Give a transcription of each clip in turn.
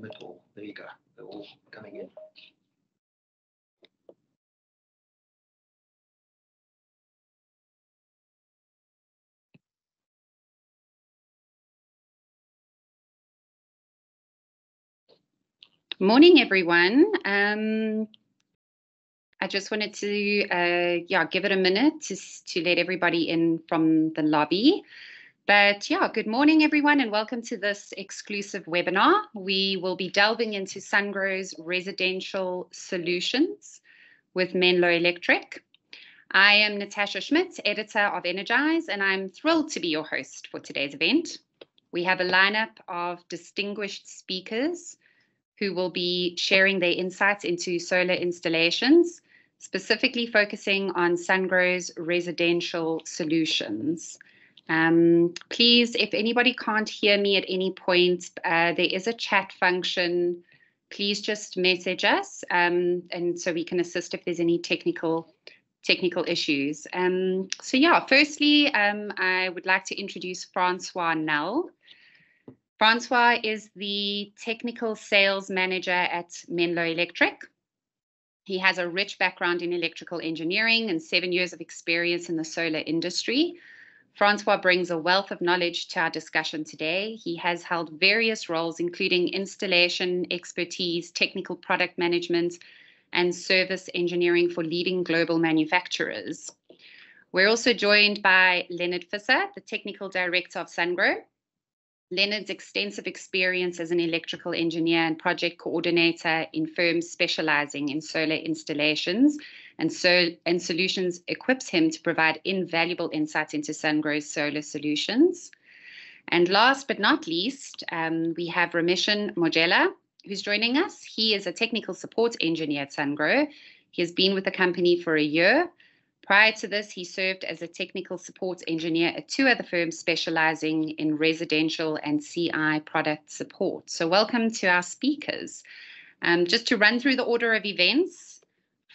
Middle. There you go. They're all coming in. Morning, everyone. Um, I just wanted to, uh, yeah, give it a minute to, to let everybody in from the lobby. But yeah, good morning, everyone, and welcome to this exclusive webinar. We will be delving into Sungrow's residential solutions with Menlo Electric. I am Natasha Schmidt, editor of Energize, and I'm thrilled to be your host for today's event. We have a lineup of distinguished speakers who will be sharing their insights into solar installations, specifically focusing on Sungrow's residential solutions. Um, please, if anybody can't hear me at any point, uh, there is a chat function. Please just message us, um, and so we can assist if there's any technical technical issues. Um, so yeah, firstly, um, I would like to introduce Francois Nel. Francois is the technical sales manager at Menlo Electric. He has a rich background in electrical engineering and seven years of experience in the solar industry. Francois brings a wealth of knowledge to our discussion today. He has held various roles, including installation expertise, technical product management, and service engineering for leading global manufacturers. We're also joined by Leonard Visser, the technical director of Sungrow, Leonard's extensive experience as an electrical engineer and project coordinator in firms specializing in solar installations and, so, and solutions equips him to provide invaluable insights into Sungrow's solar solutions. And last but not least, um, we have Remission Mojela, who's joining us. He is a technical support engineer at Sungrow. He has been with the company for a year Prior to this, he served as a technical support engineer at two other firms specializing in residential and CI product support. So, welcome to our speakers. Um, just to run through the order of events,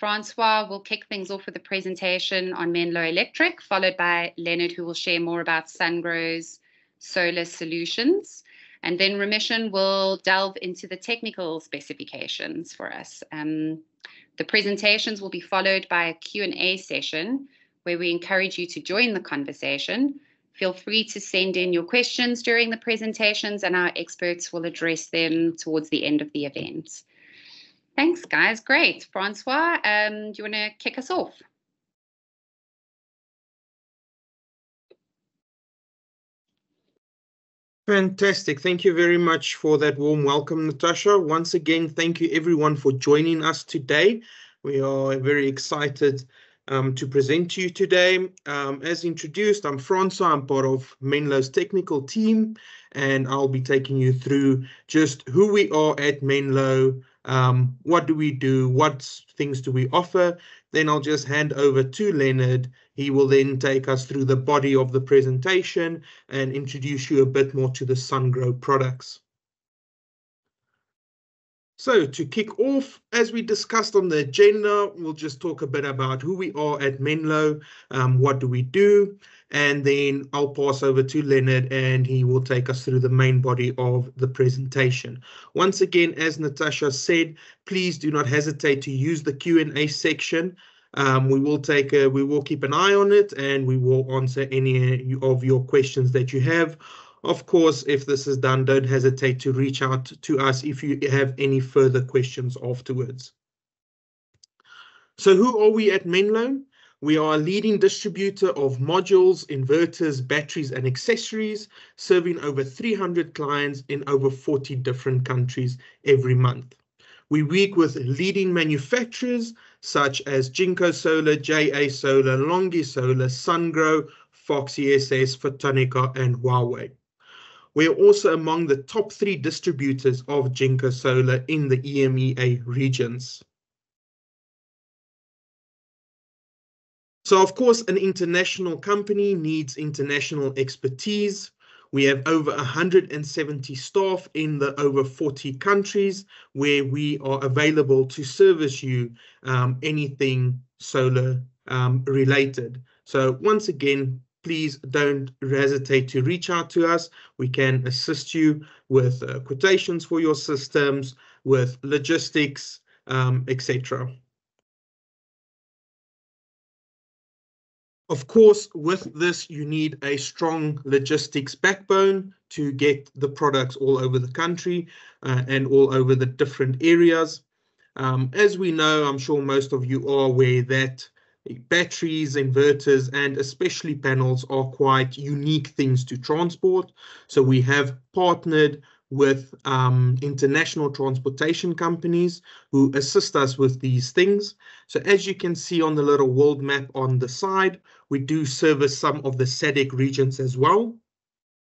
Francois will kick things off with a presentation on Menlo Electric, followed by Leonard, who will share more about Sungrow's solar solutions. And then Remission will delve into the technical specifications for us. Um, the presentations will be followed by a Q&A session where we encourage you to join the conversation. Feel free to send in your questions during the presentations and our experts will address them towards the end of the event. Thanks, guys. Great. Francois, um, do you want to kick us off? Fantastic. Thank you very much for that warm welcome, Natasha. Once again, thank you everyone for joining us today. We are very excited um, to present to you today. Um, as introduced, I'm Francois. I'm part of Menlo's technical team, and I'll be taking you through just who we are at Menlo, um, what do we do, what things do we offer. Then I'll just hand over to Leonard he will then take us through the body of the presentation and introduce you a bit more to the SunGrow products. So to kick off, as we discussed on the agenda, we'll just talk a bit about who we are at Menlo, um, what do we do, and then I'll pass over to Leonard and he will take us through the main body of the presentation. Once again, as Natasha said, please do not hesitate to use the Q&A section um, we will take a, we will keep an eye on it and we will answer any of your questions that you have. Of course, if this is done, don't hesitate to reach out to us if you have any further questions afterwards. So who are we at Menlo? We are a leading distributor of modules, inverters, batteries, and accessories, serving over 300 clients in over 40 different countries every month. We work with leading manufacturers such as Jinko Solar, JA Solar, Longi Solar, SunGrow, Fox ESS, Photonica, and Huawei. We are also among the top three distributors of Jinko Solar in the EMEA regions. So, of course, an international company needs international expertise. We have over 170 staff in the over 40 countries where we are available to service you um, anything solar um, related. So once again, please don't hesitate to reach out to us. We can assist you with uh, quotations for your systems, with logistics, um, etc. Of course, with this, you need a strong logistics backbone to get the products all over the country uh, and all over the different areas. Um, as we know, I'm sure most of you are aware that batteries, inverters, and especially panels are quite unique things to transport. So we have partnered with um, international transportation companies who assist us with these things. So as you can see on the little world map on the side, we do service some of the SADC regions as well.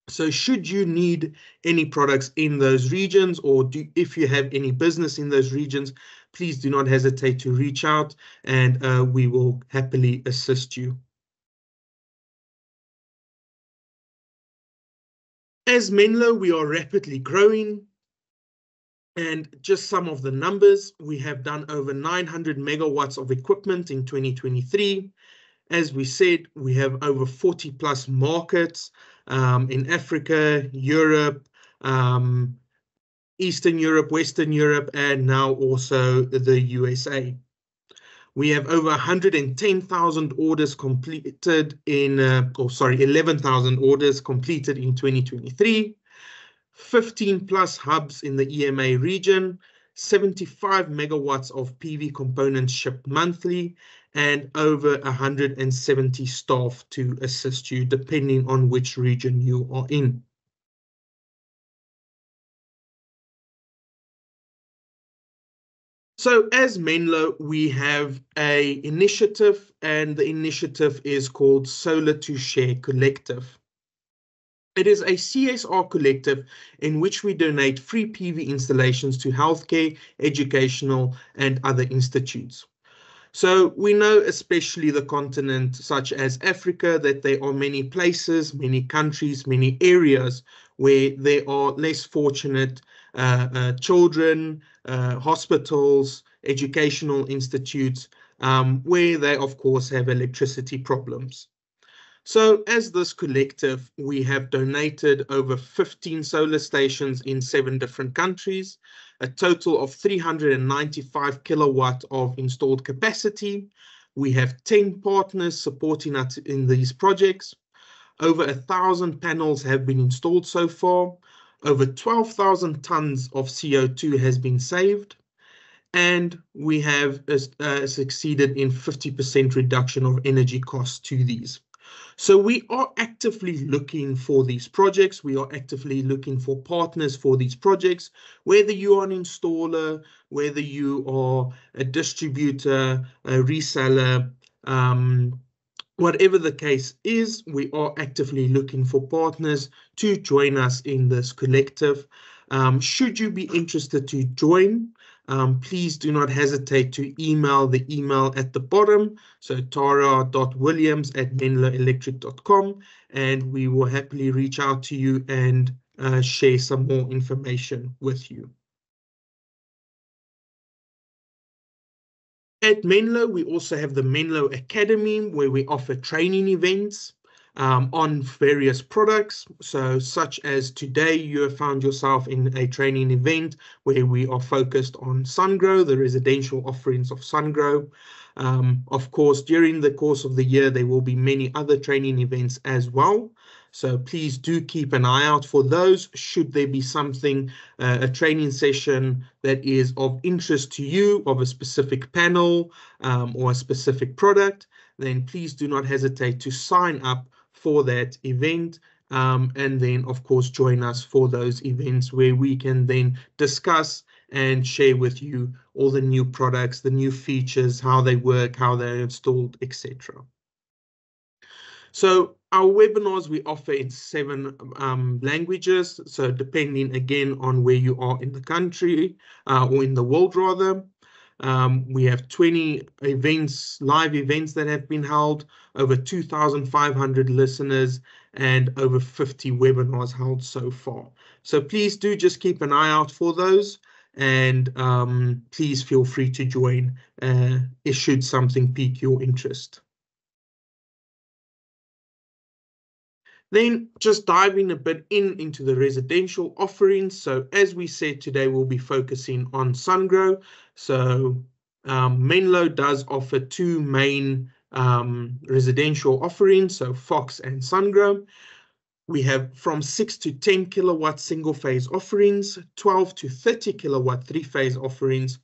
So should you need any products in those regions or do, if you have any business in those regions, please do not hesitate to reach out and uh, we will happily assist you. As Menlo, we are rapidly growing. And just some of the numbers, we have done over 900 megawatts of equipment in 2023. As we said, we have over 40 plus markets um, in Africa, Europe, um, Eastern Europe, Western Europe, and now also the USA. We have over 110,000 orders completed in, uh, or sorry, 11,000 orders completed in 2023, 15 plus hubs in the EMEA region, 75 megawatts of PV components shipped monthly, and over 170 staff to assist you depending on which region you are in. So as Menlo, we have a initiative and the initiative is called Solar to Share Collective. It is a CSR collective in which we donate free PV installations to healthcare, educational and other institutes. So we know, especially the continent such as Africa, that there are many places, many countries, many areas where there are less fortunate children, uh, hospitals, educational institutes, um, where they, of course, have electricity problems. So as this collective, we have donated over 15 solar stations in seven different countries, a total of 395 kilowatt of installed capacity. We have 10 partners supporting us in these projects. Over a thousand panels have been installed so far. Over 12,000 tons of CO2 has been saved. And we have uh, succeeded in 50% reduction of energy costs to these. So we are actively looking for these projects. We are actively looking for partners for these projects, whether you are an installer, whether you are a distributor, a reseller, um, whatever the case is, we are actively looking for partners to join us in this collective. Um, should you be interested to join, um, please do not hesitate to email the email at the bottom. So tara.williams at menloelectric.com and we will happily reach out to you and uh, share some more information with you. At Menlo, we also have the Menlo Academy where we offer training events um, on various products. So such as today, you have found yourself in a training event where we are focused on SunGrow, the residential offerings of SunGrow. Um, of course, during the course of the year, there will be many other training events as well. So please do keep an eye out for those. Should there be something, uh, a training session that is of interest to you, of a specific panel um, or a specific product, then please do not hesitate to sign up for that event. Um, and then, of course, join us for those events where we can then discuss and share with you all the new products, the new features, how they work, how they're installed, etc. So our webinars we offer in seven um, languages. So depending again on where you are in the country uh, or in the world rather. Um, we have 20 events, live events that have been held, over 2,500 listeners, and over 50 webinars held so far. So please do just keep an eye out for those, and um, please feel free to join uh, should something pique your interest. Then just diving a bit in into the residential offerings. So as we said today, we'll be focusing on SunGrow. So um, Menlo does offer two main um, residential offerings, so Fox and SunGrow. We have from 6 to 10 kilowatt single phase offerings, 12 to 30 kilowatt three phase offerings.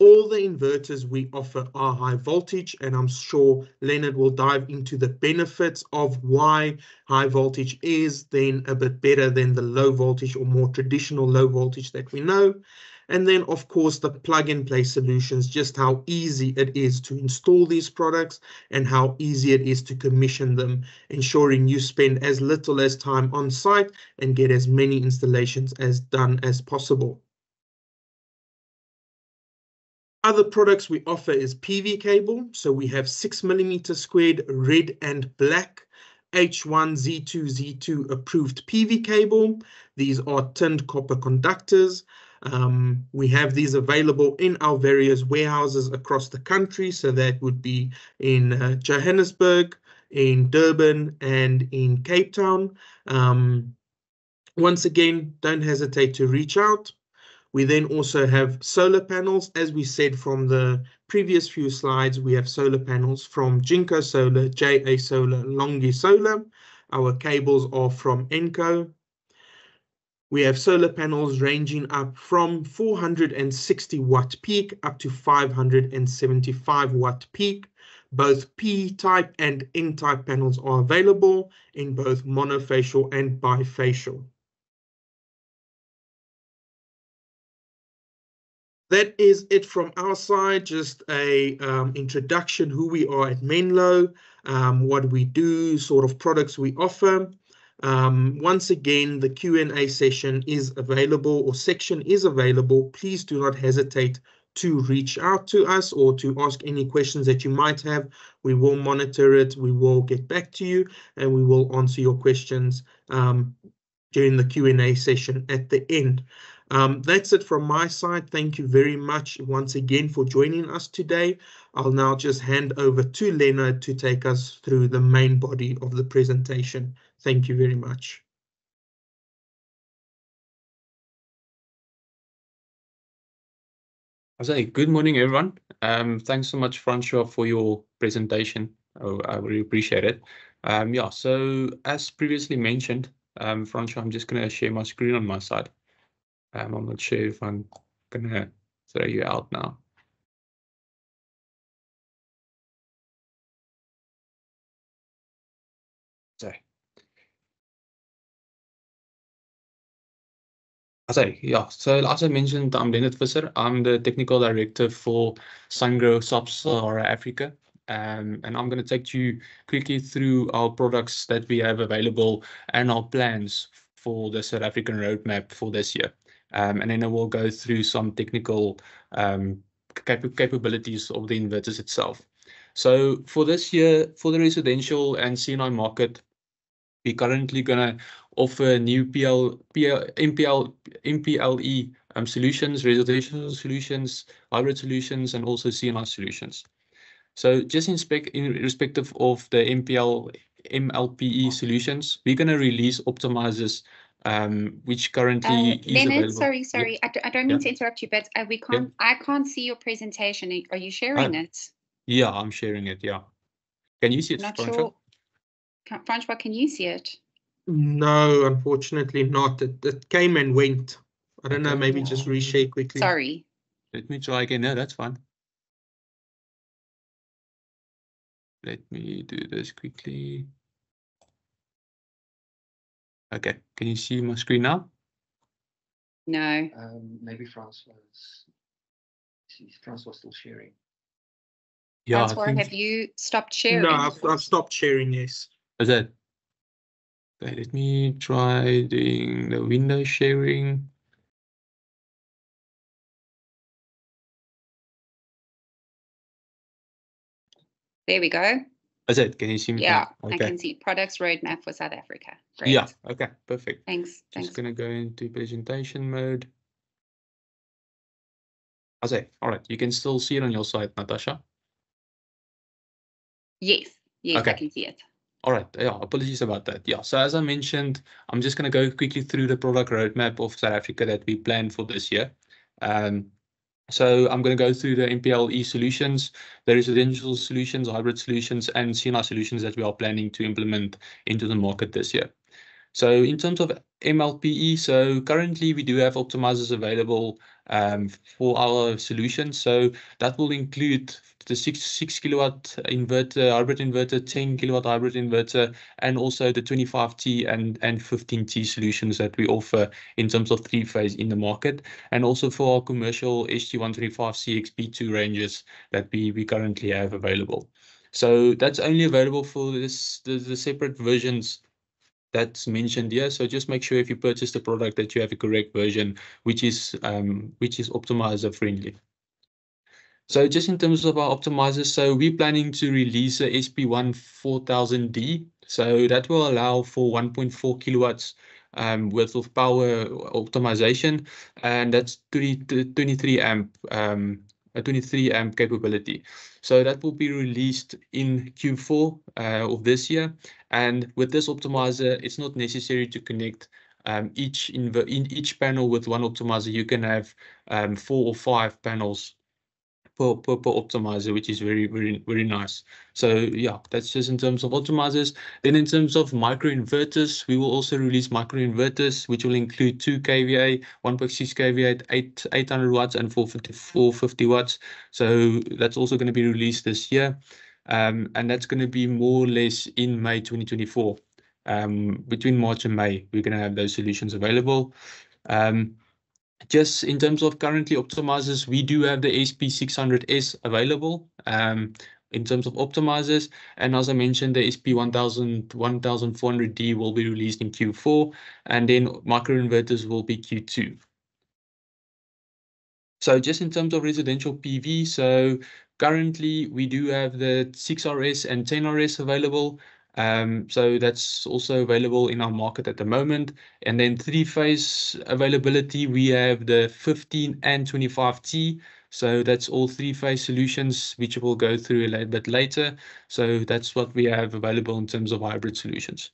All the inverters we offer are high voltage, and I'm sure Leonard will dive into the benefits of why high voltage is then a bit better than the low voltage or more traditional low voltage that we know. And then, of course, the plug-and-play solutions, just how easy it is to install these products and how easy it is to commission them, ensuring you spend as little as time on site and get as many installations as done as possible. Other products we offer is PV cable. So we have six millimeter squared red and black H1, Z2, Z2 approved PV cable. These are tinned copper conductors. Um, we have these available in our various warehouses across the country. So that would be in uh, Johannesburg, in Durban, and in Cape Town. Um, once again, don't hesitate to reach out. We then also have solar panels. As we said from the previous few slides, we have solar panels from Jinko Solar, JA Solar, Longi Solar. Our cables are from Enco. We have solar panels ranging up from 460 watt peak up to 575 watt peak. Both P-type and N-type panels are available in both monofacial and bifacial. That is it from our side, just a um, introduction who we are at Menlo, um, what we do, sort of products we offer. Um, once again, the Q&A session is available or section is available. Please do not hesitate to reach out to us or to ask any questions that you might have. We will monitor it. We will get back to you and we will answer your questions um, during the Q&A session at the end. Um, that's it from my side. Thank you very much once again for joining us today. I'll now just hand over to Leonard to take us through the main body of the presentation. Thank you very much. I say good morning, everyone. Um, thanks so much, Francois, for your presentation. Oh, I really appreciate it. Um, yeah, so as previously mentioned, um, Francois, I'm just going to share my screen on my side. Um, I'm not sure if I'm to throw you out now. Sorry. I yeah. So as I mentioned, I'm Leonard Visser. I'm the technical director for SunGrow Sub-Sahara Africa. Um, and I'm going to take you quickly through our products that we have available and our plans for the South African roadmap for this year. Um, and then I will go through some technical um, cap capabilities of the inverters itself. So for this year, for the residential and C&I market, we're currently going to offer new PL, PL, MPL, MPLE um, solutions, residential solutions, hybrid solutions, and also C&I solutions. So just in, spec, in of the MPL, MLPE solutions, we're going to release optimizers um, which currently Uh, is Leonard, available. sorry, sorry. I don't mean Yeah. to interrupt you, but uh, we can't. I can't see your presentation. Are- Are you sharing it? Yeah, I'm sharing it. Yeah. Can you see it, Not Francois? sure. Can, Francois, can you see it? No, unfortunately not. It, it came and went. I don't know, Okay. maybe just reshare quickly. Sorry. Let me try again. No, that's fine. Let me do this quickly. Okay, can you see my screen now? No. Um, maybe Francois is, is Francois still sharing? Yeah, I Francois, think have you stopped sharing? No, I've, I've stopped sharing, yes. is that. Okay, let me try doing the window sharing. There we go. Is it? Can you see me? Yeah, now? I can see products roadmap for South Africa. Great. Yeah. Okay. Perfect. Thanks. Thanks. I'm just gonna go into presentation mode. I say, all right. You can still see it on your side, Natasha. Yes. Yes, I can see it. All right. Yeah, apologies about that. Yeah. So as I mentioned, I'm just going to go quickly through the product roadmap of South Africa that we planned for this year. Um, so I'm going to go through the MPLE solutions, the residential solutions, hybrid solutions, and CNI solutions that we are planning to implement into the market this year. So in terms of MLPE, so currently we do have optimizers available um, for our solution. So that will include the 6, 6 kilowatt inverter, hybrid inverter, 10 kilowatt hybrid inverter, and also the 25T and, and 15T solutions that we offer in terms of three-phase in the market, and also for our commercial SG125 CXP2 ranges that we, we currently have available. So that's only available for this the, the separate versions that's mentioned here. So just make sure if you purchase the product that you have a correct version, which is um, which is optimizer friendly. So just in terms of our optimizers, so we're planning to release a SP1 4000D. So that will allow for 1.4 kilowatts um, worth of power optimization, and that's 20, 23 amp um, a 23 amp capability. So that will be released in Q4 uh, of this year. And with this optimizer, it's not necessary to connect um, each in, the, in each panel with one optimizer. You can have um, four or five panels per, per, per optimizer, which is very, very, very nice. So yeah, that's just in terms of optimizers. Then in terms of micro inverters, we will also release micro inverters, which will include 2 kVA, 1.6 kVA, 8, 800 watts and 450, 450 watts. So that's also going to be released this year. Um, and that's going to be more or less in May 2024. Um, between March and May, we're going to have those solutions available. Um, just in terms of currently optimizers, we do have the SP600S available um, in terms of optimizers. And as I mentioned, the SP1000, 1400D will be released in Q4, and then microinverters will be Q2. So just in terms of residential PV, so currently we do have the 6RS and 10RS available. Um, so that's also available in our market at the moment. And then three-phase availability, we have the 15 and 25T. So that's all three-phase solutions, which we'll go through a little bit later. So that's what we have available in terms of hybrid solutions.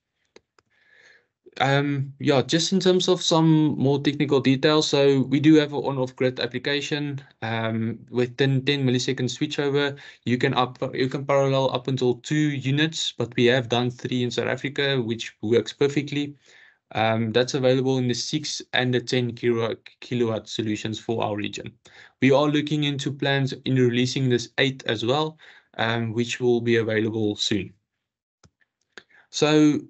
Um, yeah, just in terms of some more technical details. So we do have an on-off grid application um, with 10, 10 millisecond switchover. You can up you can parallel up until two units, but we have done three in South Africa, which works perfectly. Um, that's available in the 6 and the 10 kilowatt, kilowatt solutions for our region. We are looking into plans in releasing this 8 as well, um, which will be available soon. So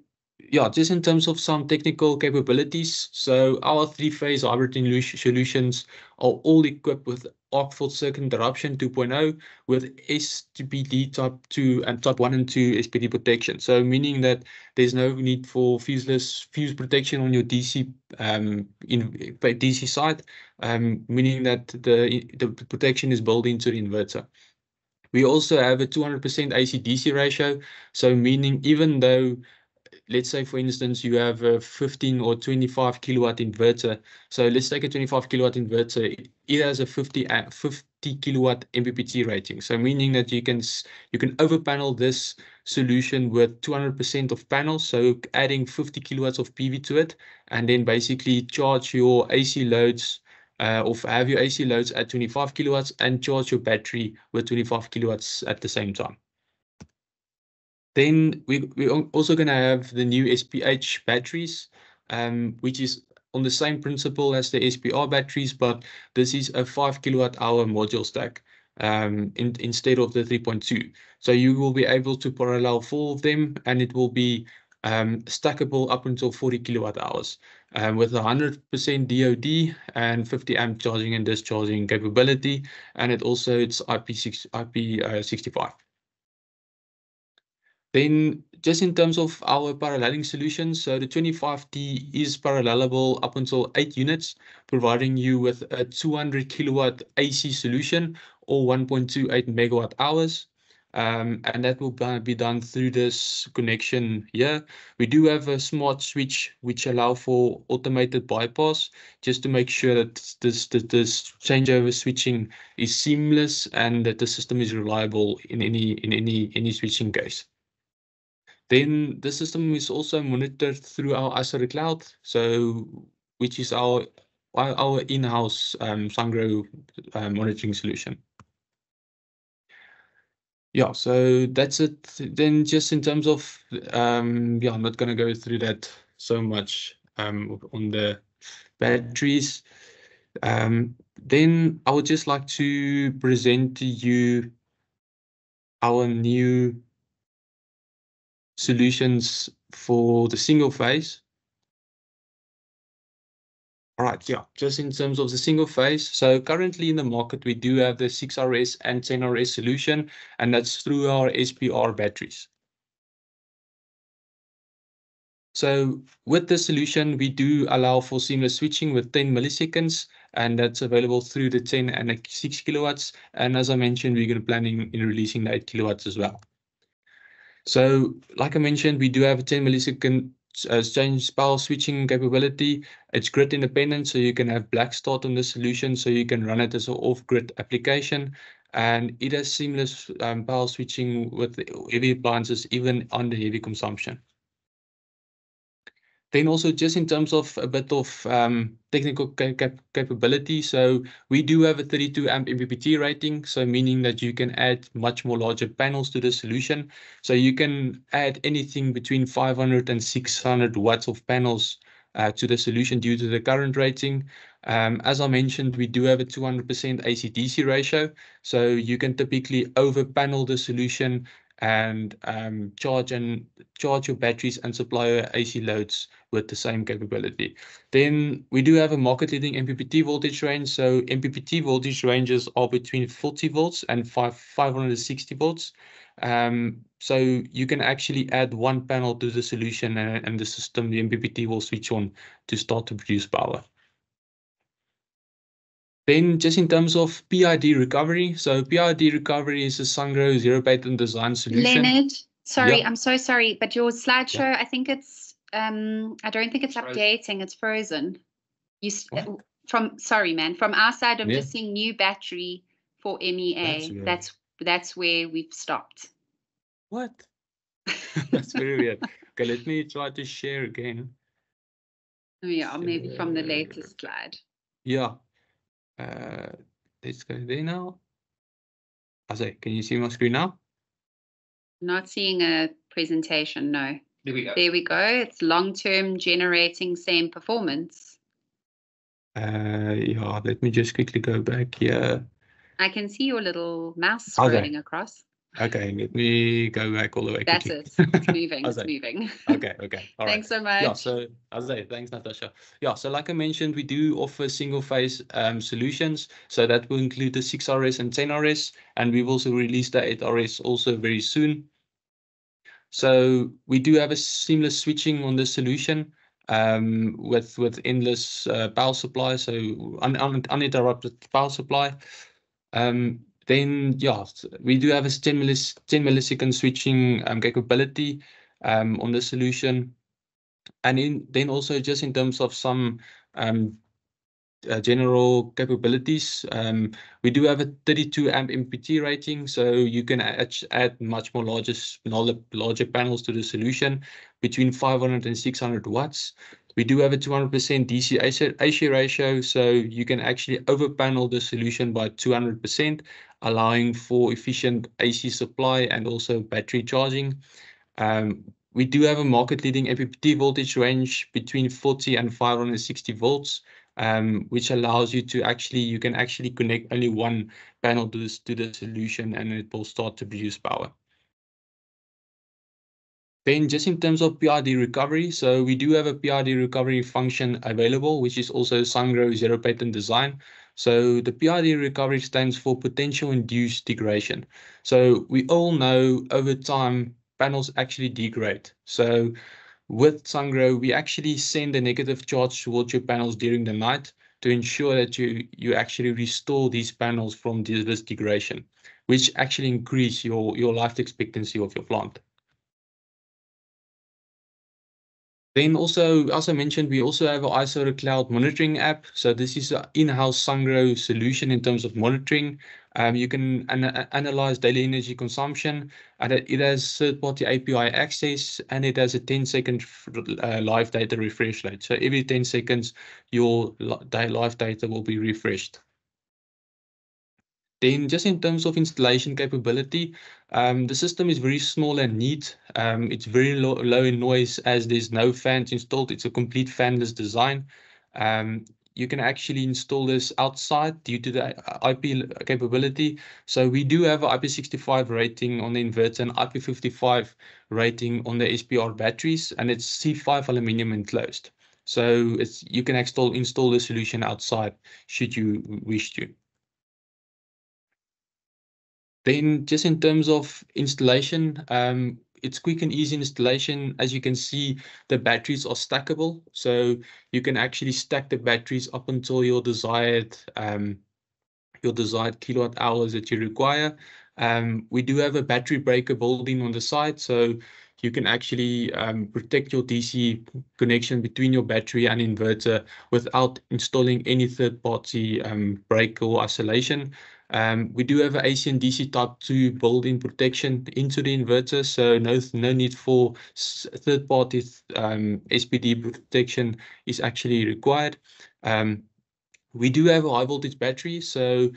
yeah, just in terms of some technical capabilities. So our three-phase hybrid solutions are all equipped with arc fault circuit interruption 2.0 with STPD type 2 and type 1 and 2 SPD protection. So meaning that there's no need for fuseless fuse protection on your DC um, in DC side, um, meaning that the, the protection is built into the inverter. We also have a 200% AC-DC ratio, so meaning even though let's say for instance you have a 15 or 25 kilowatt inverter. So let's take a 25 kilowatt inverter. It has a 50 50 kilowatt MPPT rating. So meaning that you can you can over panel this solution with 200% of panels. So adding 50 kilowatts of PV to it and then basically charge your AC loads uh, or have your AC loads at 25 kilowatts and charge your battery with 25 kilowatts at the same time then we, we're also going to have the new SPH batteries, um, which is on the same principle as the SPR batteries, but this is a 5 kilowatt hour module stack um, in, instead of the 3.2. So you will be able to parallel four of them and it will be um, stackable up until 40 kilowatt hours um, with 100% DOD and 50 amp charging and discharging capability. And it also it's IP6, IP65. Then just in terms of our paralleling solutions, so the 25T is parallelable up until 8 units, providing you with a 200 kilowatt AC solution or 1.28 megawatt hours. Um, and that will be done through this connection here. We do have a smart switch which allow for automated bypass just to make sure that this, that this changeover switching is seamless and that the system is reliable in any in any any switching case. Then the system is also monitored through our iSolarCloud, so which is our our, in-house um, Sungrow uh, monitoring solution. Yeah, so that's it. Then just in terms of, um, yeah, I'm not going to go through that so much um, on the batteries. Um, then I would just like to present to you our new solutions for the single phase. All right, yeah, just in terms of the single phase. So currently in the market, we do have the 6RS and 10RS solution, and that's through our SPR batteries. So with this solution, we do allow for seamless switching with 10 milliseconds, and that's available through the 10 and the 6 kilowatts. And as I mentioned, we're going to planning in releasing the 8 kilowatts as well. So like I mentioned, we do have a 10 millisecond uh, change power switching capability. It's grid independent, so you can have black start on the solution, so you can run it as an off-grid application. And it has seamless um, power switching with heavy appliances, even under heavy consumption. Then also just in terms of a bit of um, technical cap capability, so we do have a 32 amp MPPT rating, so meaning that you can add much more larger panels to the solution. So you can add anything between 500 and 600 watts of panels uh, to the solution due to the current rating. Um, as I mentioned, we do have a 200% AC-DC ratio, so you can typically over panel the solution and um, charge and charge your batteries and supply your AC loads with the same capability. Then we do have a market leading MPPT voltage range. So MPPT voltage ranges are between 40 volts and 5, 560 volts. Um, so you can actually add one panel to the solution and, and the system, the MPPT will switch on to start to produce power. Then just in terms of PID recovery, so PID recovery is a Sungrow zero patent design solution. Leonard, sorry, Yeah. I'm so sorry, but your slideshow, I think it's, um, I don't think it's Frozen. updating. It's frozen. You What? from sorry, man. From our side, I'm Yeah. just seeing new battery for MEA. That's. That's that's where we've stopped. What? That's very weird. Okay, let me try to share again. Oh, yeah, maybe from the latest slide. Yeah. Uh, let's go there now. Azay, can you see my screen now? Not seeing a presentation. No. There we go. There we go. It's long-term generating same performance. Uh, yeah, let me just quickly go back here. I can see your little mouse Okay. scrolling across. Okay, let me go back all the way That's quickly. it. It's moving. It's Okay. moving. okay, okay. All right. Thanks so much. Yeah, so Azay, thanks, Natasha. Yeah, so like I mentioned, we do offer single phase um, solutions. So that will include the 6RS and 10RS, and we've also released the 8RS also very soon. So we do have a seamless switching on the solution um, with with endless uh, power supply, so un, un, uninterrupted power supply. Um, then yeah, we do have a 10, millis, 10 millisecond switching um, capability um, on the solution. And in then also just in terms of some um, uh, general capabilities, um, we do have a 32 amp MPT rating, so you can add, add much more larger, larger panels to the solution between 500 and 600 watts. We do have a 200% DC AC ratio, so you can actually over panel the solution by 200%, allowing for efficient AC supply and also battery charging. Um, we do have a market leading MPPT voltage range between 40 and 560 volts, um, which allows you to actually, you can actually connect only one panel to this, to the solution and it will start to produce power. Then just in terms of PID recovery, so we do have a PID recovery function available, which is also Sungrow zero patent design. So the PID recovery stands for potential induced degradation. So we all know over time panels actually degrade. So with Sungrow, we actually send a negative charge towards your panels during the night to ensure that you you actually restore these panels from this, degradation, which actually increase your your life expectancy of your plant. Then also, as I mentioned, we also have an iSolarCloud monitoring app. So this is an in-house Sungrow solution in terms of monitoring. Um, you can ana analyze daily energy consumption, and it, it has third-party API access, and it has a 10-second uh, live data refresh rate. So every 10 seconds, your live data will be refreshed. Then just in terms of installation capability, um, the system is very small and neat. Um, it's very low, low in noise as there's no fans installed. It's a complete fanless design. Um, you can actually install this outside due to the IP capability. So we do have an IP65 rating on the inverter and IP55 rating on the SPR batteries, and it's C5 aluminium enclosed. So it's you can install install the solution outside should you wish to. Then just in terms of installation, um, it's quick and easy installation. As you can see, the batteries are stackable. So you can actually stack the batteries up until your desired um, your desired kilowatt hours that you require. Um, we do have a battery breaker building on the side, so you can actually um, protect your DC connection between your battery and inverter without installing any third-party um, breaker or isolation. Um, we do have an AC and DC type 2 built-in protection into the inverter, so no, no need for third-party um, SPD protection is actually required. Um, we do have a high voltage battery, so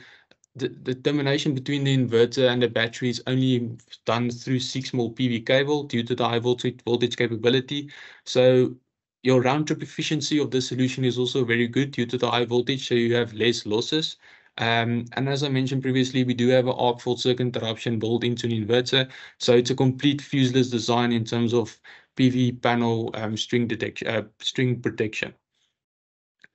the, the termination between the inverter and the battery is only done through 6 mil PV cable due to the high voltage, voltage capability. So your round trip efficiency of the solution is also very good due to the high voltage, so you have less losses. Um, and as I mentioned previously, we do have an arc fault circuit interruption built into an inverter. So it's a complete fuseless design in terms of PV panel um, string detection, uh, string protection.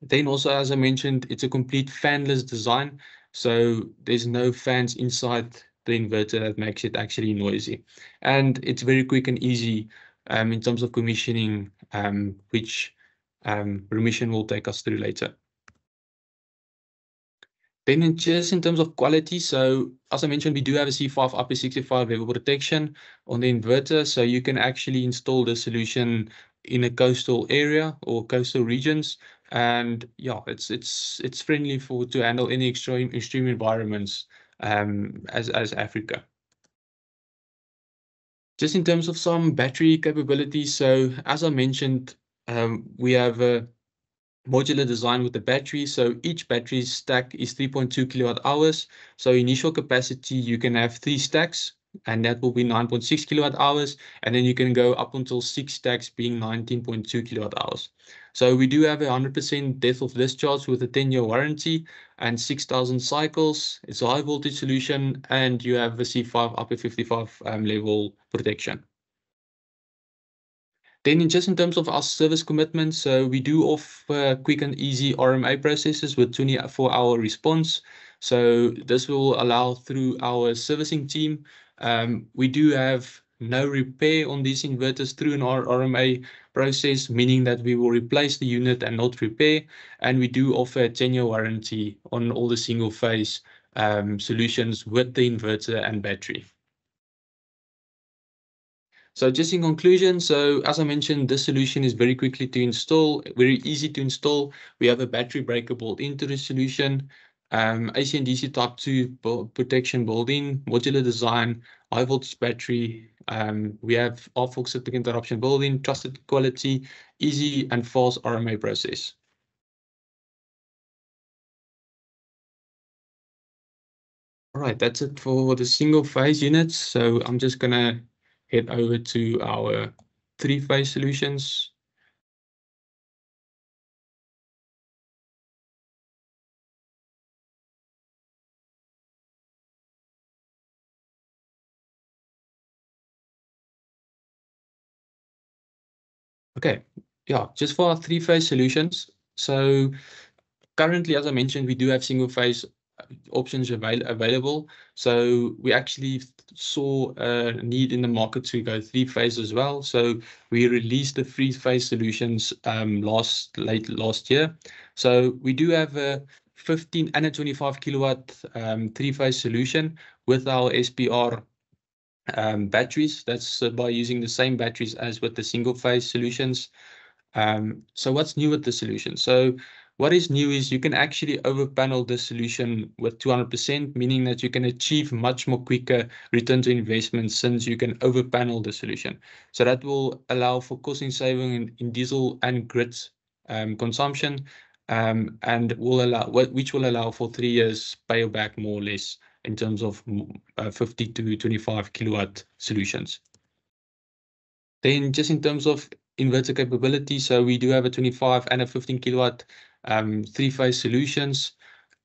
Then also, as I mentioned, it's a complete fanless design. So there's no fans inside the inverter that makes it actually noisy. And it's very quick and easy um, in terms of commissioning, um, which um, Remission will take us through later. Then just in terms of quality, so as I mentioned, we do have a C5 IP65 level protection on the inverter, so you can actually install the solution in a coastal area or coastal regions. And yeah, it's it's it's friendly for to handle any extreme extreme environments um, as as Africa. Just in terms of some battery capabilities, so as I mentioned, um, we have a modular design with the battery. So each battery stack is 3.2 kilowatt hours. So initial capacity, you can have three stacks and that will be 9.6 kilowatt hours. And then you can go up until six stacks being 19.2 kilowatt hours. So we do have a 100% depth of discharge with a 10 year warranty and 6,000 cycles. It's a high voltage solution and you have a C5 IP55 um, level protection. Then just in terms of our service commitment, so we do offer quick and easy RMA processes with 24-hour response. So this will allow through our servicing team. Um, we do have no repair on these inverters through an RMA process, meaning that we will replace the unit and not repair. And we do offer a 10-year warranty on all the single-phase um, solutions with the inverter and battery. So just in conclusion, so as I mentioned, this solution is very quickly to install, very easy to install. We have a battery breaker built into the solution, um, AC and DC type 2 protection building, modular design, high voltage battery. Um, we have fault circuit interruption building, trusted quality, easy and fast RMA process. All right, that's it for the single phase units. So I'm just gonna head over to our three-phase solutions. Okay, yeah, just for our three-phase solutions. So currently, as I mentioned, we do have single-phase options avail available. So we actually saw a need in the market to go three phase as well. So we released the three phase solutions um, last late last year. So we do have a 15 and a 25 kilowatt um, three phase solution with our SPR um, batteries. That's uh, by using the same batteries as with the single phase solutions. Um, so what's new with the solution? So what is new is you can actually overpanel the solution with 200%, meaning that you can achieve much more quicker return to investment since you can overpanel the solution. So that will allow for costing saving in, in diesel and grid um, consumption, um, and will allow which will allow for three years payback more or less in terms of uh, 50 to 25 kilowatt solutions. Then just in terms of inverter capability, so we do have a 25 and a 15 kilowatt three-phase solutions.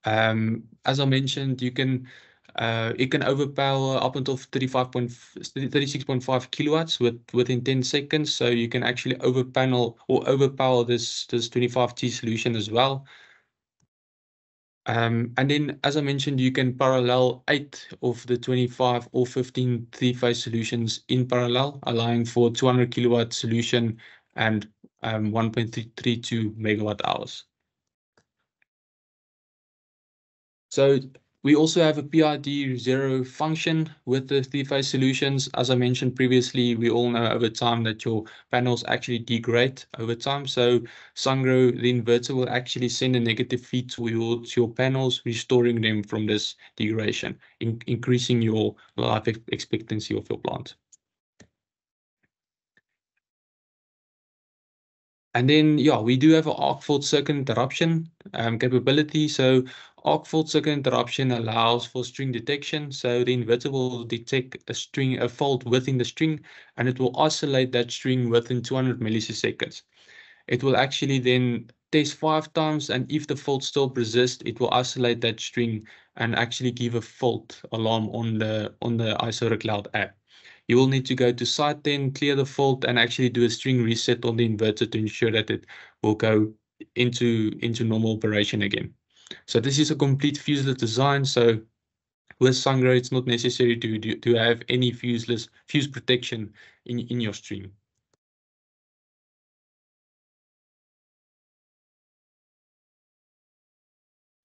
Um, as I mentioned, you can uh, it can overpower up until 36.5 kilowatts with, within 10 seconds. So you can actually overpanel or overpower this, this 25T solution as well. Um, and then, as I mentioned, you can parallel eight of the 25 or 15 three-phase solutions in parallel, allowing for 200 kilowatt solution and um, 1.32 megawatt hours. So we also have a PID zero function with the three-phase solutions. As I mentioned previously, we all know over time that your panels actually degrade over time. So Sungrow, the inverter, will actually send a negative feed towards your panels, restoring them from this degradation, in increasing your life expectancy of your plant. And then, yeah, we do have an arc fault circuit interruption um, capability. So arc fault circuit interruption allows for string detection. So the inverter will detect a string, a fault within the string, and it will isolate that string within 200 milliseconds. It will actually then test five times, and if the fault still persists, it will isolate that string and actually give a fault alarm on the on the iSolarCloud app. You will need to go to site then, clear the fault, and actually do a string reset on the inverter to ensure that it will go into into normal operation again. So this is a complete fuseless design. So with Sungrow, it's not necessary to, to, to have any fuseless fuse protection in, in your stream.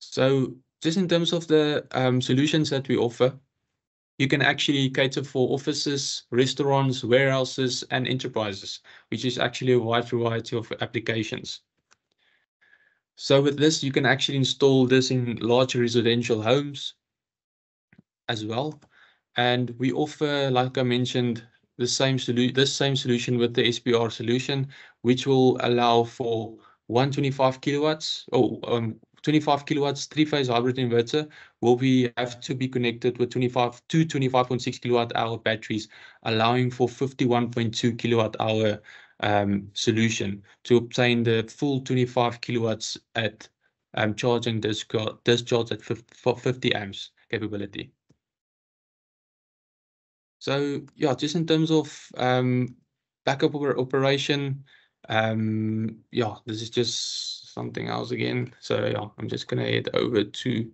So just in terms of the um, solutions that we offer, you can actually cater for offices, restaurants, warehouses, and enterprises, which is actually a wide variety of applications. So with this, you can actually install this in large residential homes as well. And we offer, like I mentioned, the same solution, this same solution with the SBR solution, which will allow for 125 kilowatts or um, 25 kilowatts three-phase hybrid inverter will be have to be connected with 25 to 25.6 kilowatt hour batteries, allowing for 51.2 kilowatt hour um, solution to obtain the full 25 kilowatts at um, charging discharge, at 50, 50 amps capability. So yeah, just in terms of um, backup operation, um, yeah, this is just something else again. So yeah, I'm just gonna head over to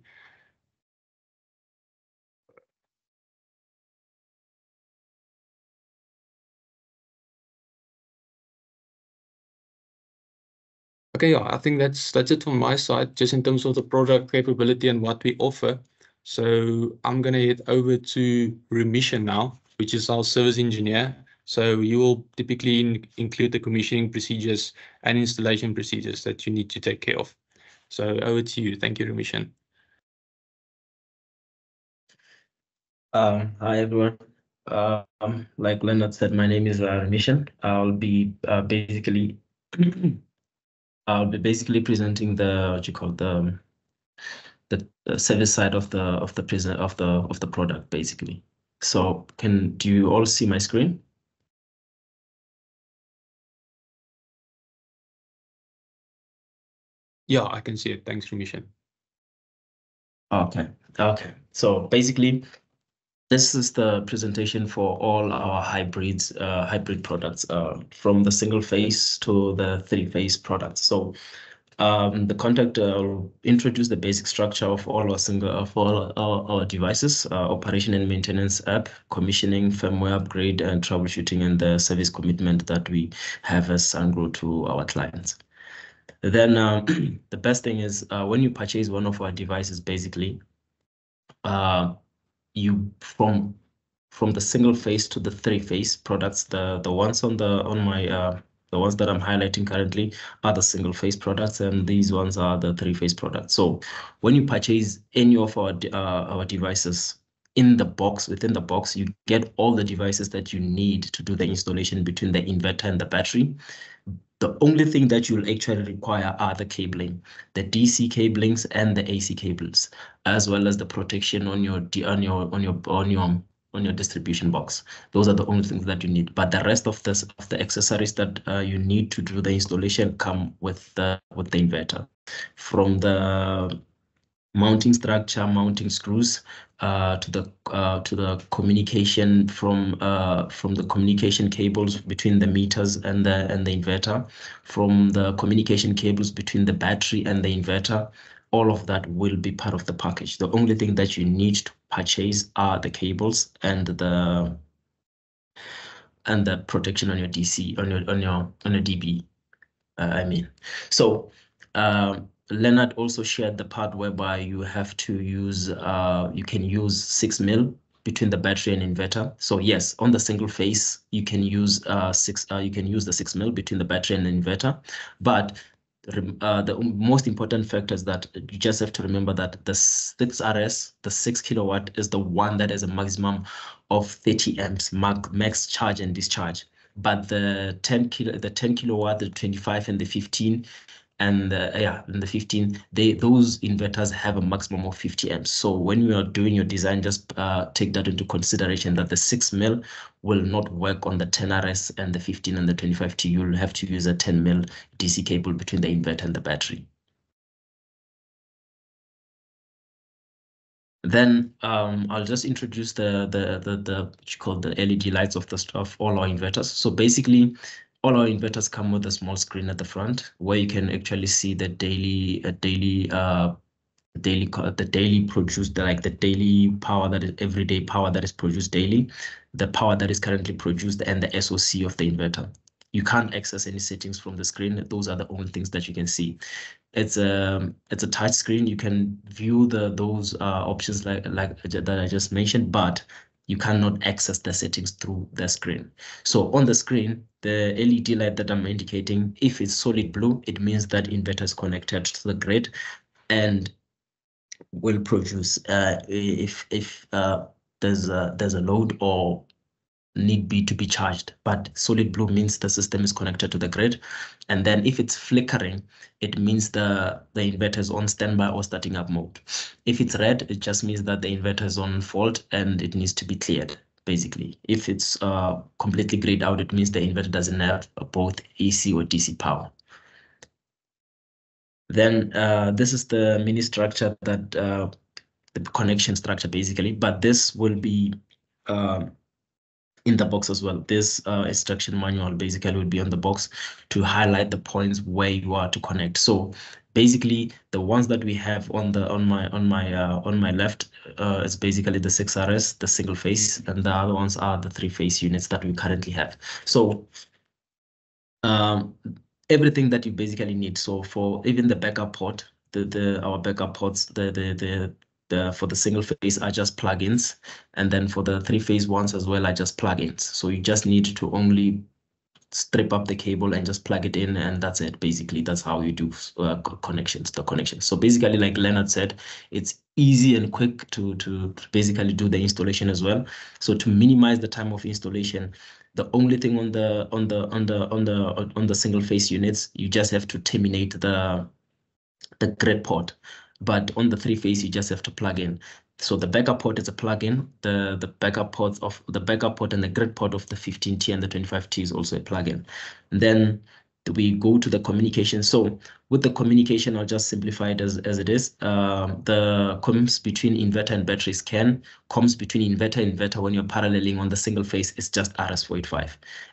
Okay, yeah, I think that's that's it from my side, just in terms of the product capability and what we offer. So I'm gonna head over to Remission now, which is our service engineer. So you will typically in, include the commissioning procedures and installation procedures that you need to take care of. So over to you. Thank you, Remission. Um, hi, everyone. Um, like Leonard said, my name is uh, Remission. I'll be uh, basically I'll be basically presenting the what you call the the, the service side of the of the present of the of the product basically. So can do you all see my screen? Yeah, I can see it. Thanks, Remission. Okay. Okay. So basically, this is the presentation for all our hybrids, uh, hybrid products, uh, from the single phase to the three phase products. So um, the contact uh, will introduce the basic structure of all our single of all our, our devices, uh, operation and maintenance app, commissioning, firmware upgrade, and troubleshooting, and the service commitment that we have as Sungrow to our clients. Then um, the best thing is uh, when you purchase one of our devices, basically, uh, you from from the single phase to the three phase products, the the ones on the on my uh, The ones that I'm highlighting currently are the single phase products, and these ones are the three phase products. So when you purchase any of our uh, our devices in the box, within the box, you get all the devices that you need to do the installation between the inverter and the battery. The only thing that you'll actually require are the cabling, the DC cablings and the AC cables, as well as the protection on your on your on your on your on your distribution box. Those are the only things that you need. But the rest of this of the accessories that uh, you need to do the installation come with the with the inverter. From the mounting structure, mounting screws, uh, to the uh, to the communication from uh, from the communication cables between the meters and the and the inverter, from the communication cables between the battery and the inverter. All of that will be part of the package. The only thing that you need to purchase are the cables and the and the protection on your DC on your on your on your DB. Uh, I mean, so. Um, Leonard also shared the part whereby you have to use, uh, you can use six mil between the battery and inverter. So yes, on the single phase, you can use uh, six, uh, you can use the six mil between the battery and the inverter, but uh, the most important factor is that you just have to remember that the 6RS, the 6 kilowatt, is the one that has a maximum of 30 amps max charge and discharge. But the 10 kilo, the 10 kilowatt, the 25, and the 15 and uh, yeah in the 15 they those inverters have a maximum of 50 amps. So when you are doing your design just uh, take that into consideration that the 6 mil will not work on the 10rs and the 15 and the 25t you'll have to use a 10 mil dc cable between the inverter and the battery. Then um, I'll just introduce the the the the what you call the LED lights of the of all our inverters. So basically, all our inverters come with a small screen at the front where you can actually see the daily uh, daily uh daily the daily produced like the daily power that is everyday power that is produced daily the power that is currently produced and the soc of the inverter. You can't access any settings from the screen. Those are the only things that you can see. It's a it's a touch screen. You can view the those uh, options like like that i just mentioned but you cannot access the settings through the screen. So on the screen, the LED light that I'm indicating, if it's solid blue, it means that inverter is connected to the grid and will produce uh, if if uh, there's a there's a load or need be to be charged. But solid blue means the system is connected to the grid. And then if it's flickering, it means the, the inverter is on standby or starting up mode. If it's red, it just means that the inverter is on fault and it needs to be cleared, basically. If it's uh, completely grayed out, it means the inverter doesn't have both AC or DC power. Then uh, this is the mini structure that uh, the connection structure basically, but this will be um, in the box as well. This uh, instruction manual basically would be on the box to highlight the points where you are to connect. So basically the ones that we have on the on my on my uh, on my left uh, is basically the 6RS, the single phase, and the other ones are the three phase units that we currently have. So um, everything that you basically need. So for even the backup port, the the our backup ports, the the the the, for the single phase are just plugins. And then for the three phase ones as well are just plugins. So you just need to only strip up the cable and just plug it in and that's it basically that's how you do uh, connections the connections so basically like leonard said it's easy and quick to to basically do the installation as well so to minimize the time of installation the only thing on the on the on the on the on the single phase units you just have to terminate the the grid port but on the three phase, you just have to plug in. So the backup port is a plugin. The the backup port of the backup port and the grid port of the 15T and the 25T is also a plugin. Then we go to the communication. So with the communication, I'll just simplify it as, as it is. Uh, the comms between inverter and batteries can, comms between inverter and inverter when you're paralleling on the single phase is just RS485.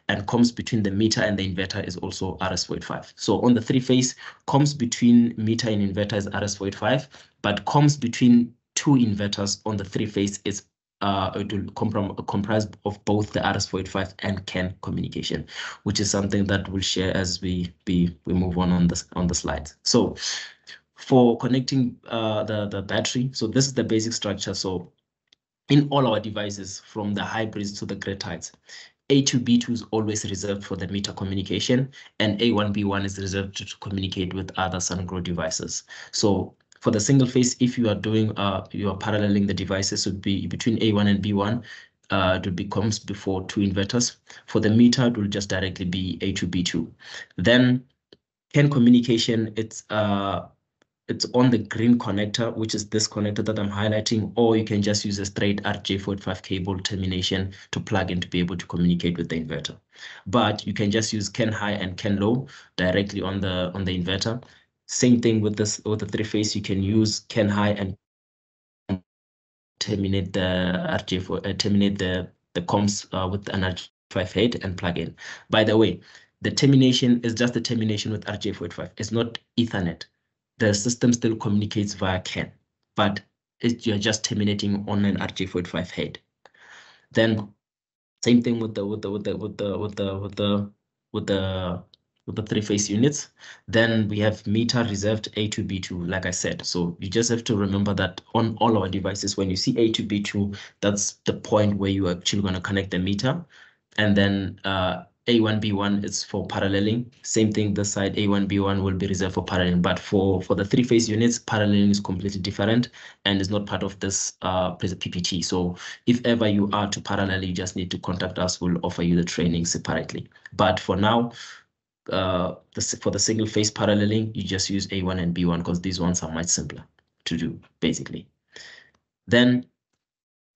And comms between the meter and the inverter is also RS485. So on the three phase, comms between meter and inverter is RS485, but comms between two inverters on the three phase is uh, it will comprom comprise of both the RS485 and CAN communication, which is something that we'll share as we we we move on on the on the slides. So for connecting uh, the the battery, so this is the basic structure. So in all our devices, from the hybrids to the grid tides, A2B2 is always reserved for the meter communication and A1B1 is reserved to communicate with other SunGrow devices. So for the single phase, if you are doing, uh, you are paralleling the devices would be between A1 and B1, uh, it becomes before two inverters. For the meter, it will just directly be A2B2. Then CAN communication, it's uh, it's on the green connector, which is this connector that I'm highlighting, or you can just use a straight RJ45 cable termination to plug in to be able to communicate with the inverter. But you can just use CAN high and CAN low directly on the on the inverter. Same thing with this with the three phase, you can use CAN high and terminate the RJ for uh, terminate the the comms uh, with an RJ5 head and plug in. By the way, the termination is just the termination with RJ45. It's not Ethernet. The system still communicates via CAN, but it, you're just terminating on an RJ45 head. Then same thing with the with the with the with the with the with the with the with the three phase units. Then we have meter reserved A2B2, like I said. So you just have to remember that on all our devices, when you see A2B2, that's the point where you are actually going to connect the meter. And then uh, A1B1 is for paralleling. Same thing, this side A1B1 will be reserved for paralleling. But for, for the three phase units, paralleling is completely different and is not part of this uh, PPT. So if ever you are to parallel, you just need to contact us. We'll offer you the training separately. But for now, uh, the, for the single phase paralleling, you just use A1 and B1 because these ones are much simpler to do, basically. Then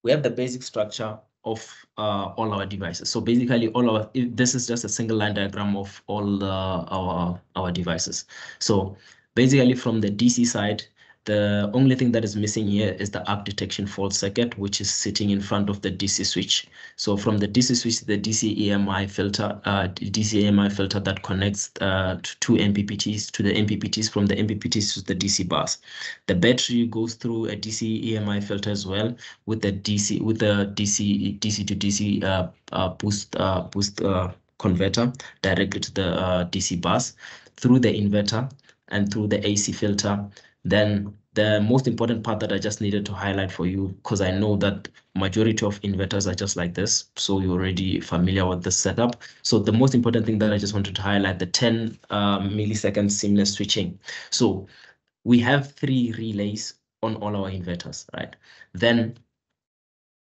we have the basic structure of uh, all our devices. So basically, all our this is just a single line diagram of all the, our our devices. So basically, from the DC side, the only thing that is missing here is the arc detection fault circuit, which is sitting in front of the DC switch. So from the DC switch, the DC EMI filter, uh, DC EMI filter that connects uh, two MPPTs to the MPPTs from the MPPTs to the DC bus. The battery goes through a DC EMI filter as well with the DC with the DC DC to DC uh, uh, boost uh, boost uh, converter directly to the uh, DC bus through the inverter and through the AC filter then the most important part that I just needed to highlight for you, because I know that majority of inverters are just like this, so you're already familiar with the setup. So the most important thing that I just wanted to highlight, the 10 uh, millisecond seamless switching. So we have three relays on all our inverters, right? Then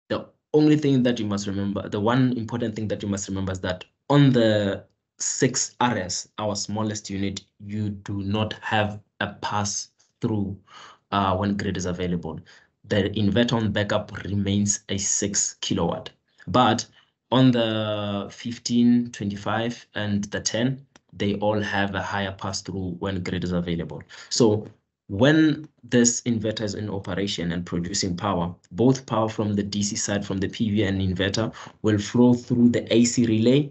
the only thing that you must remember, the one important thing that you must remember is that on the 6RS, our smallest unit, you do not have a pass through uh, when grid is available. The inverter on backup remains a 6 kilowatt. But on the 15, 25, and the 10, they all have a higher pass-through when grid is available. So when this inverter is in operation and producing power, both power from the DC side, from the PV and inverter, will flow through the AC relay,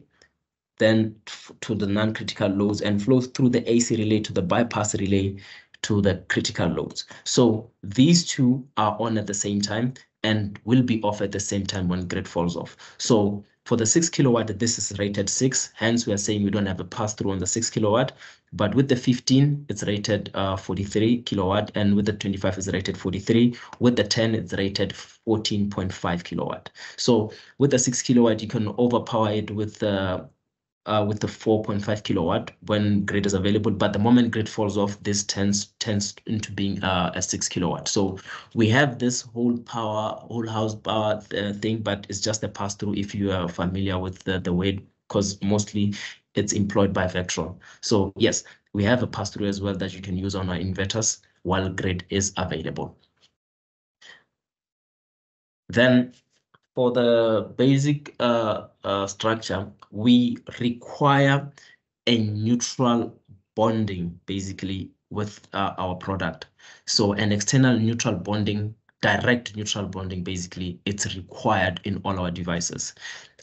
then to the non-critical loads, and flow through the AC relay to the bypass relay, to the critical loads. So these two are on at the same time and will be off at the same time when grid falls off. So for the 6 kilowatt, this is rated 6. Hence, we are saying we don't have a pass-through on the 6 kilowatt. But with the 15, it's rated uh, 43 kilowatt. And with the 25, it's rated 43. With the 10, it's rated 14.5 kilowatt. So with the 6 kilowatt, you can overpower it with the uh, with the 4.5 kilowatt when grid is available, but the moment grid falls off, this tends tends into being uh, a six kilowatt. So we have this whole power, whole house power uh, thing, but it's just a pass through if you are familiar with the, the way, because mostly it's employed by Victron. So yes, we have a pass through as well that you can use on our inverters while grid is available. Then for the basic uh, uh, structure, we require a neutral bonding basically with uh, our product. So an external neutral bonding, direct neutral bonding, basically, it's required in all our devices.